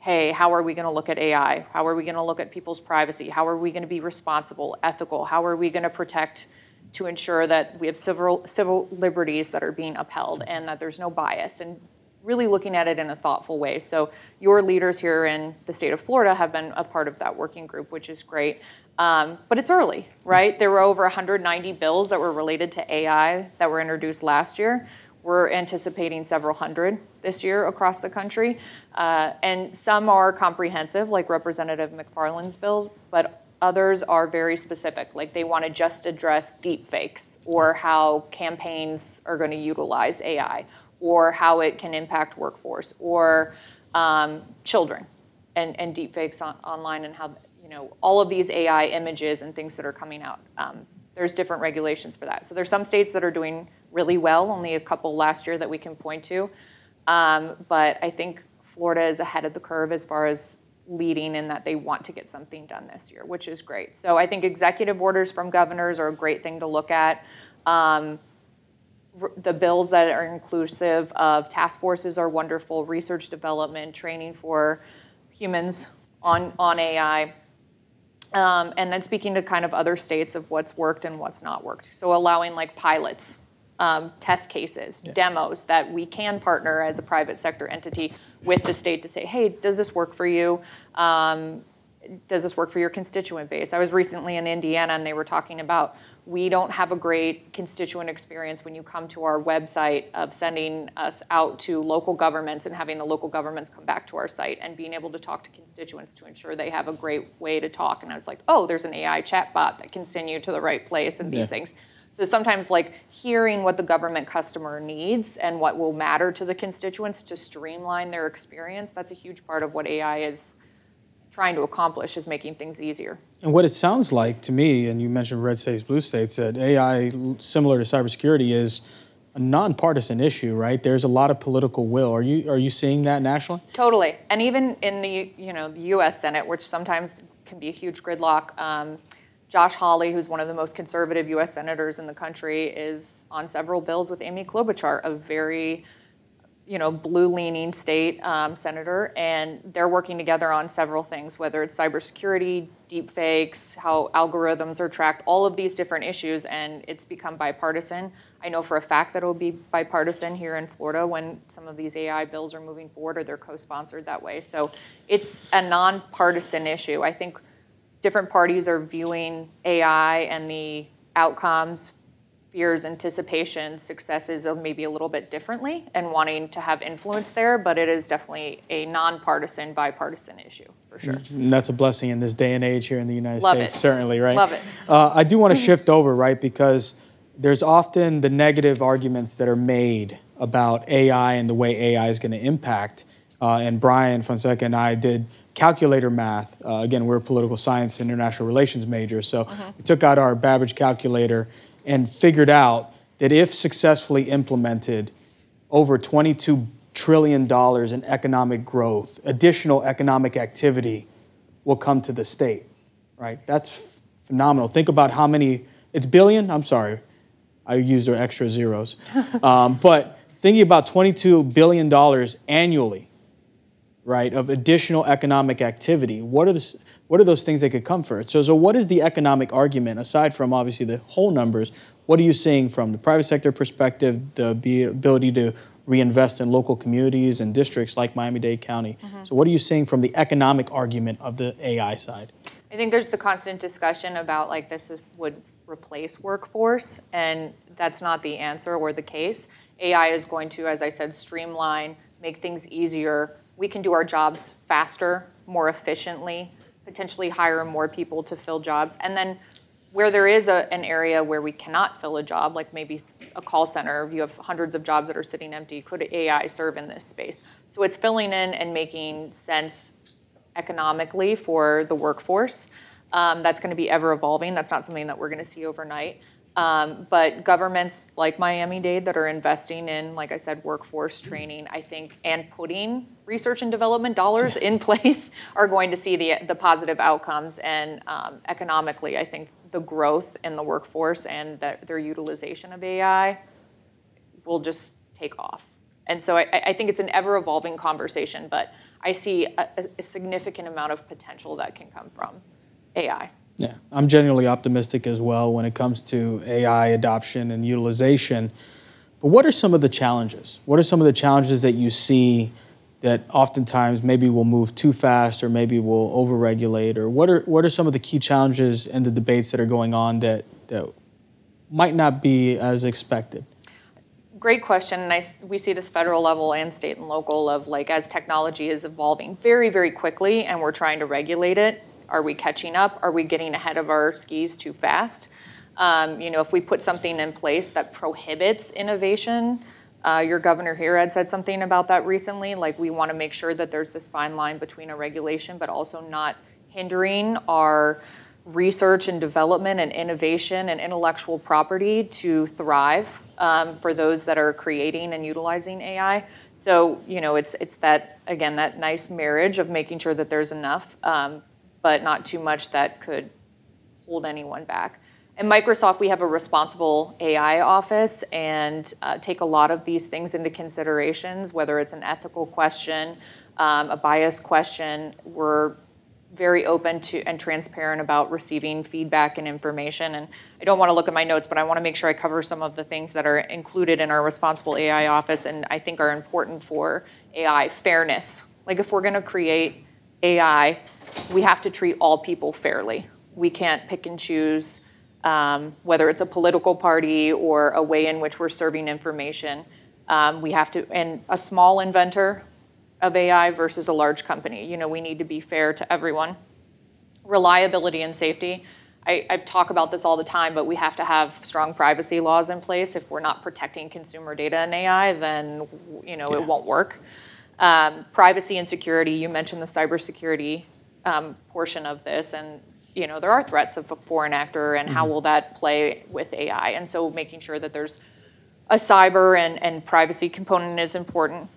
hey, how are we going to look at AI? How are we going to look at people's privacy? How are we going to be responsible, ethical? How are we going to protect to ensure that we have civil, civil liberties that are being upheld and that there's no bias? And really looking at it in a thoughtful way. So your leaders here in the state of Florida have been a part of that working group, which is great. Um, but it's early, right? There were over 190 bills that were related to AI that were introduced last year. We're anticipating several hundred this year across the country. Uh, and some are comprehensive, like Representative McFarland's bill, but others are very specific, like they want to just address deep fakes or how campaigns are going to utilize AI or how it can impact workforce or um, children and, and deep fakes on, online and how you know, all of these AI images and things that are coming out. Um, there's different regulations for that. So there's some states that are doing really well, only a couple last year that we can point to. Um, but I think Florida is ahead of the curve as far as leading in that they want to get something done this year, which is great. So I think executive orders from governors are a great thing to look at. Um, the bills that are inclusive of task forces are wonderful, research development, training for humans on, on AI. Um, and then speaking to kind of other states of what's worked and what's not worked. So allowing like pilots, um, test cases, yeah. demos that we can partner as a private sector entity with the state to say, hey, does this work for you? Um, does this work for your constituent base? I was recently in Indiana and they were talking about we don't have a great constituent experience when you come to our website of sending us out to local governments and having the local governments come back to our site and being able to talk to constituents to ensure they have a great way to talk. And I was like, oh, there's an AI chatbot that can send you to the right place and these things. So sometimes like hearing what the government customer needs and what will matter to the constituents to streamline their experience, that's a huge part of what AI is trying to accomplish is making things easier. And what it sounds like to me, and you mentioned red states, blue states, that AI, similar to cybersecurity, is a nonpartisan issue, right? There's a lot of political will. Are you are you seeing that nationally? Totally, and even in the you know the U.S. Senate, which sometimes can be a huge gridlock. Um, Josh Hawley, who's one of the most conservative U.S. senators in the country, is on several bills with Amy Klobuchar, a very you know, blue-leaning state um, senator, and they're working together on several things, whether it's cybersecurity, deep fakes, how algorithms are tracked, all of these different issues, and it's become bipartisan. I know for a fact that it will be bipartisan here in Florida when some of these AI bills are moving forward or they're co-sponsored that way. So it's a nonpartisan issue. I think different parties are viewing AI and the outcomes fears, anticipations, successes of maybe a little bit differently and wanting to have influence there, but it is definitely a nonpartisan, bipartisan issue for sure. And that's a blessing in this day and age here in the United Love States, it. certainly, right? Love it. Uh, I do want to shift over, right, because there's often the negative arguments that are made about AI and the way AI is going to impact. Uh, and Brian Fonseca and I did calculator math. Uh, again, we're a political science and international relations major, so mm-hmm. we took out our Babbage calculator and figured out that if successfully implemented, over $22 trillion in economic growth, additional economic activity will come to the state, right? That's phenomenal. Think about how many, it's billion? I'm sorry, I used our extra zeros. um, but thinking about $22 billion annually right, of additional economic activity, what are the what are those things that could come for? So, so what is the economic argument aside from obviously the whole numbers? What are you seeing from the private sector perspective, the ability to reinvest in local communities and districts like Miami-Dade County? Mm-hmm. So, what are you seeing from the economic argument of the AI side? I think there's the constant discussion about like this is, would replace workforce, and that's not the answer or the case. AI is going to, as I said, streamline, make things easier. We can do our jobs faster, more efficiently, potentially hire more people to fill jobs, and then where there is a, an area where we cannot fill a job, like maybe a call center, you have hundreds of jobs that are sitting empty, could AI serve in this space? So it's filling in and making sense economically for the workforce. Um, that's going to be ever evolving. That's not something that we're going to see overnight. Um, but governments like Miami Dade that are investing in, like I said, workforce training, I think, and putting research and development dollars in place are going to see the, the positive outcomes. And um, economically, I think the growth in the workforce and the, their utilization of AI will just take off. And so I, I think it's an ever evolving conversation, but I see a, a significant amount of potential that can come from AI. Yeah, I'm genuinely optimistic as well when it comes to AI adoption and utilization. But what are some of the challenges? What are some of the challenges that you see that oftentimes maybe will move too fast or maybe will overregulate? Or what are what are some of the key challenges in the debates that are going on that that might not be as expected? Great question, and I we see this federal level and state and local of like as technology is evolving very, very quickly, and we're trying to regulate it. Are we catching up? Are we getting ahead of our skis too fast? Um, you know, if we put something in place that prohibits innovation, uh, your governor here had said something about that recently. Like we want to make sure that there's this fine line between a regulation, but also not hindering our research and development and innovation and intellectual property to thrive um, for those that are creating and utilizing AI. So you know, it's it's that again that nice marriage of making sure that there's enough, um, but not too much that could hold anyone back. At Microsoft, we have a responsible AI office and uh, take a lot of these things into considerations, whether it's an ethical question, um, a bias question. We're very open to and transparent about receiving feedback and information. And I don't want to look at my notes, but I want to make sure I cover some of the things that are included in our responsible AI office and I think are important for AI fairness. Like if we're going to create AI, we have to treat all people fairly. We can't pick and choose um, whether it's a political party or a way in which we're serving information. Um, we have to, and a small inventor of AI versus a large company. You know, we need to be fair to everyone. Reliability and safety. I, I, talk about this all the time, but we have to have strong privacy laws in place. If we're not protecting consumer data in AI, then you know yeah. it won't work. Um, privacy and security. You mentioned the cybersecurity um, portion of this, and you know there are threats of a foreign actor, and mm-hmm. how will that play with AI? And so making sure that there's a cyber and, and privacy component is important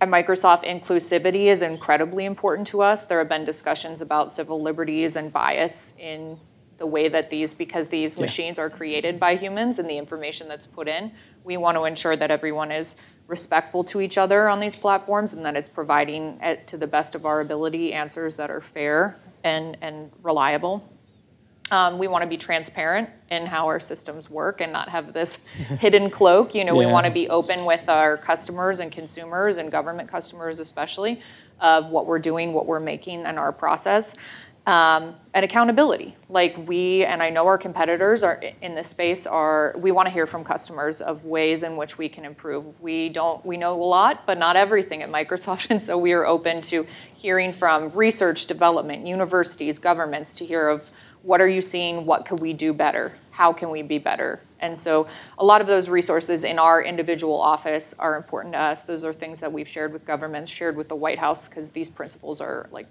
at Microsoft, inclusivity is incredibly important to us. There have been discussions about civil liberties and bias in the way that these, because these yeah. machines are created by humans and the information that's put in, we want to ensure that everyone is respectful to each other on these platforms and that it's providing, at, to the best of our ability, answers that are fair and, and reliable. Um, we want to be transparent in how our systems work and not have this hidden cloak. You know, yeah. we want to be open with our customers and consumers and government customers, especially, of what we're doing, what we're making, and our process. Um, and accountability. Like we, and I know our competitors are in this space are, we want to hear from customers of ways in which we can improve. We don't, we know a lot, but not everything at Microsoft. And so we are open to hearing from research, development, universities, governments to hear of what are you seeing? What could we do better? How can we be better? And so a lot of those resources in our individual office are important to us. Those are things that we've shared with governments, shared with the White House, because these principles are like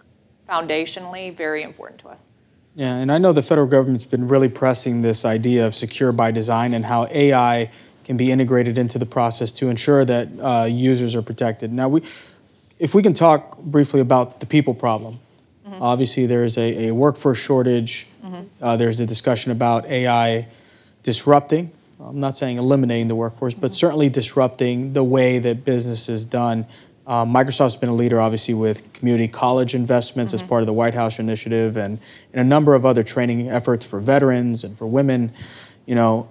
foundationally very important to us. Yeah, and I know the federal government's been really pressing this idea of secure by design and how AI can be integrated into the process to ensure that uh, users are protected. Now, we, if we can talk briefly about the people problem, Mm-hmm. Obviously, there's a, a, workforce shortage. Mm-hmm. Uh, there's a discussion about AI disrupting. I'm not saying eliminating the workforce, but mm-hmm. certainly disrupting the way that business is done. Uh, Microsoft's been a leader, obviously, with community college investments as part of the White House initiative, and, and a number of other training efforts for veterans and for women. You know,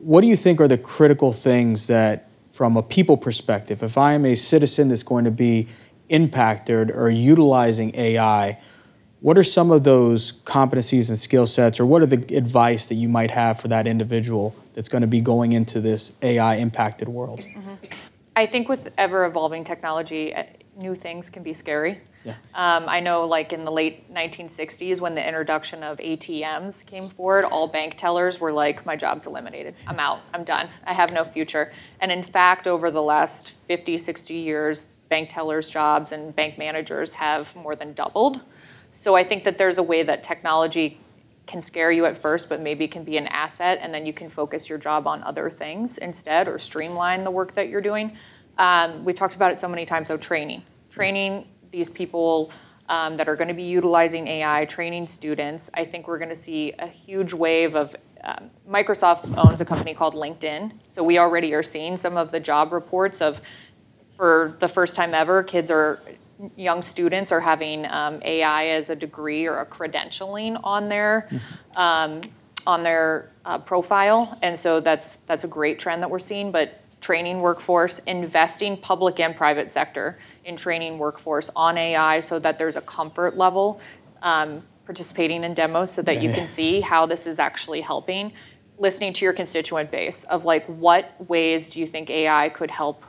what do you think are the critical things that, from a people perspective, if I am a citizen that's going to be impacted or utilizing AI, what are some of those competencies and skill sets, or what are the advice that you might have for that individual that's going to be going into this AI impacted world? I think with ever evolving technology, uh, new things can be scary. Yeah. Um, I know, like in the late 1960s, when the introduction of ATMs came forward, all bank tellers were like, "My job's eliminated. I'm out. I'm done. I have no future." And in fact, over the last 50, 60 years, bank tellers' jobs and bank managers have more than doubled. So I think that there's a way that technology can scare you at first, but maybe can be an asset, and then you can focus your job on other things instead, or streamline the work that you're doing. Um, we talked about it so many times. So training, training these people um, that are going to be utilizing AI, training students. I think we're going to see a huge wave of. Um, Microsoft owns a company called LinkedIn, so we already are seeing some of the job reports of, for the first time ever, kids are young students are having um, AI as a degree or a credentialing on their um, on their uh, profile, and so that's that's a great trend that we're seeing. But training workforce, investing public and private sector in training workforce on AI, so that there's a comfort level. Um, participating in demos so that you can see how this is actually helping listening to your constituent base of like what ways do you think ai could help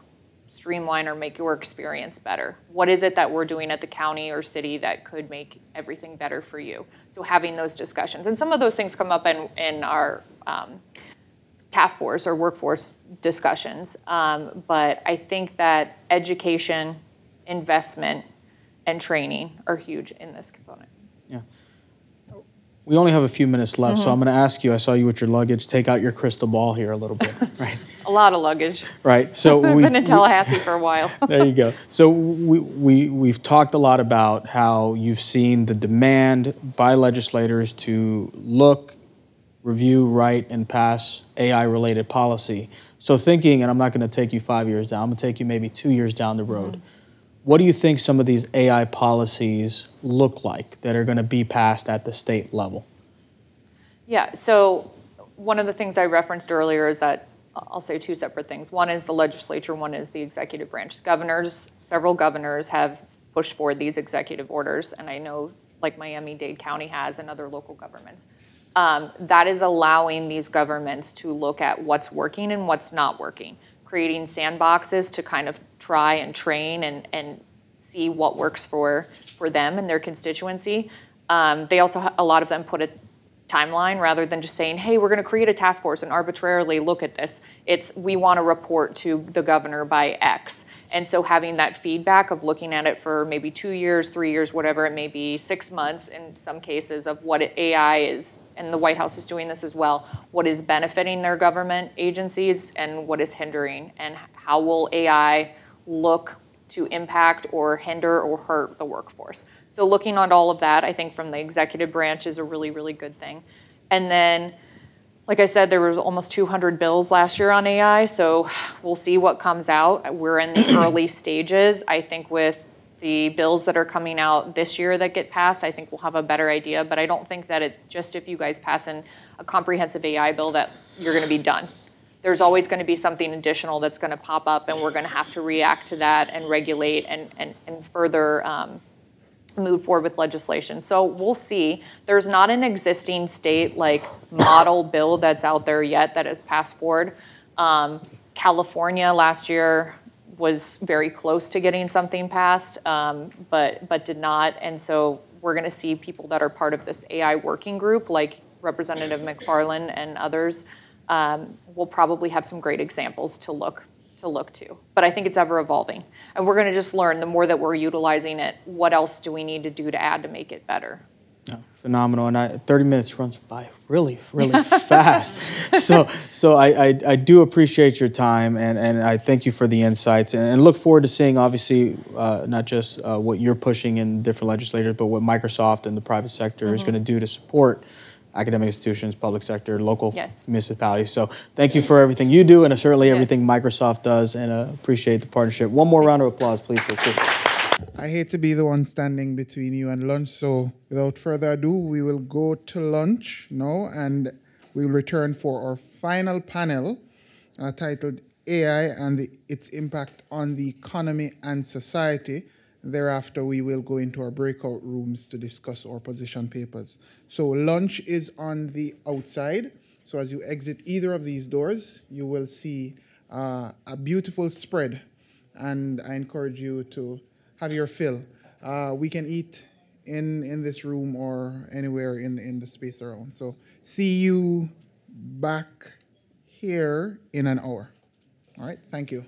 streamline or make your experience better? What is it that we're doing at the county or city that could make everything better for you? So having those discussions, and some of those things come up in in our um, task force or workforce discussions. Um, but I think that education, investment, and training are huge in this component. We only have a few minutes left, so I'm mm-hmm. going to ask you. I saw you with your luggage. Take out your crystal ball here a little bit, right? A lot of luggage. Right. So I've been in we- Tallahassee for a while. there you go. So we, we, we've talked a lot about how you've seen the demand by legislators to look, review, write, and pass AI-related policy. So thinking, and I'm not going to take you five years down, I'm going to take you maybe two years down the road. Mm-hmm. What do you think some of these AI policies look like that are going to be passed at the state level? Yeah, so one of the things I referenced earlier is that I'll say two separate things. One is the legislature, one is the executive branch. Governors, several governors have pushed forward these executive orders, and I know like Miami-Dade County has and other local governments. Um, that is allowing these governments to look at what's working and what's not working, creating sandboxes to kind of try and train and, and see what works for, for them and their constituency. Um, they also, a lot of them put a timeline rather than just saying, hey, we're going to create a task force and arbitrarily look at this. It's we want to report to the governor by X. And so having that feedback of looking at it for maybe two years, three years, whatever it may be, six months in some cases of what AI is, and the White House is doing this as well, what is benefiting their government agencies and what is hindering, and how will AI look to impact or hinder or hurt the workforce. So looking at all of that, I think from the executive branch is a really, really good thing. And then, like I said, there was almost 200 bills last year on AI, so we'll see what comes out. We're in the early stages. I think with the bills that are coming out this year that get passed, I think we'll have a better idea. But I don't think that it just if you guys pass in a comprehensive AI bill that you're going to be done there's always going to be something additional that's going to pop up, and we're going to have to react to that and regulate and, and, and further um, move forward with legislation. So we'll see. There's not an existing state like model bill that's out there yet that has passed forward. Um, California last year was very close to getting something passed, um, but but did not. And so we're going to see people that are part of this AI working group, like Representative McFarland and others, um, will probably have some great examples to look to look to. But I think it's ever evolving, and we're going to just learn the more that we're utilizing it. What else do we need to do to add to make it better? No, phenomenal, and I, 30 minutes runs by really, really fast. So, so I, I, I do appreciate your time, and, and I thank you for the insights, and, and look forward to seeing, obviously, uh, not just uh, what you're pushing in different legislators, but what Microsoft and the private sector is going to do to support academic institutions, public sector, local Yes. municipalities. So thank you for everything you do and certainly Yes. everything Microsoft does, and uh, appreciate the partnership. One more round of applause, please, for Crystal. I hate to be the one standing between you and lunch, so without further ado, we will go to lunch now and we will return for our final panel uh, titled AI and the, its impact on the economy and society. Thereafter, we will go into our breakout rooms to discuss our position papers. So, lunch is on the outside. So, as you exit either of these doors, you will see uh, a beautiful spread and I encourage you to have your fill. Uh, we can eat in in this room or anywhere in in the space around. So see you back here in an hour. All right, thank you.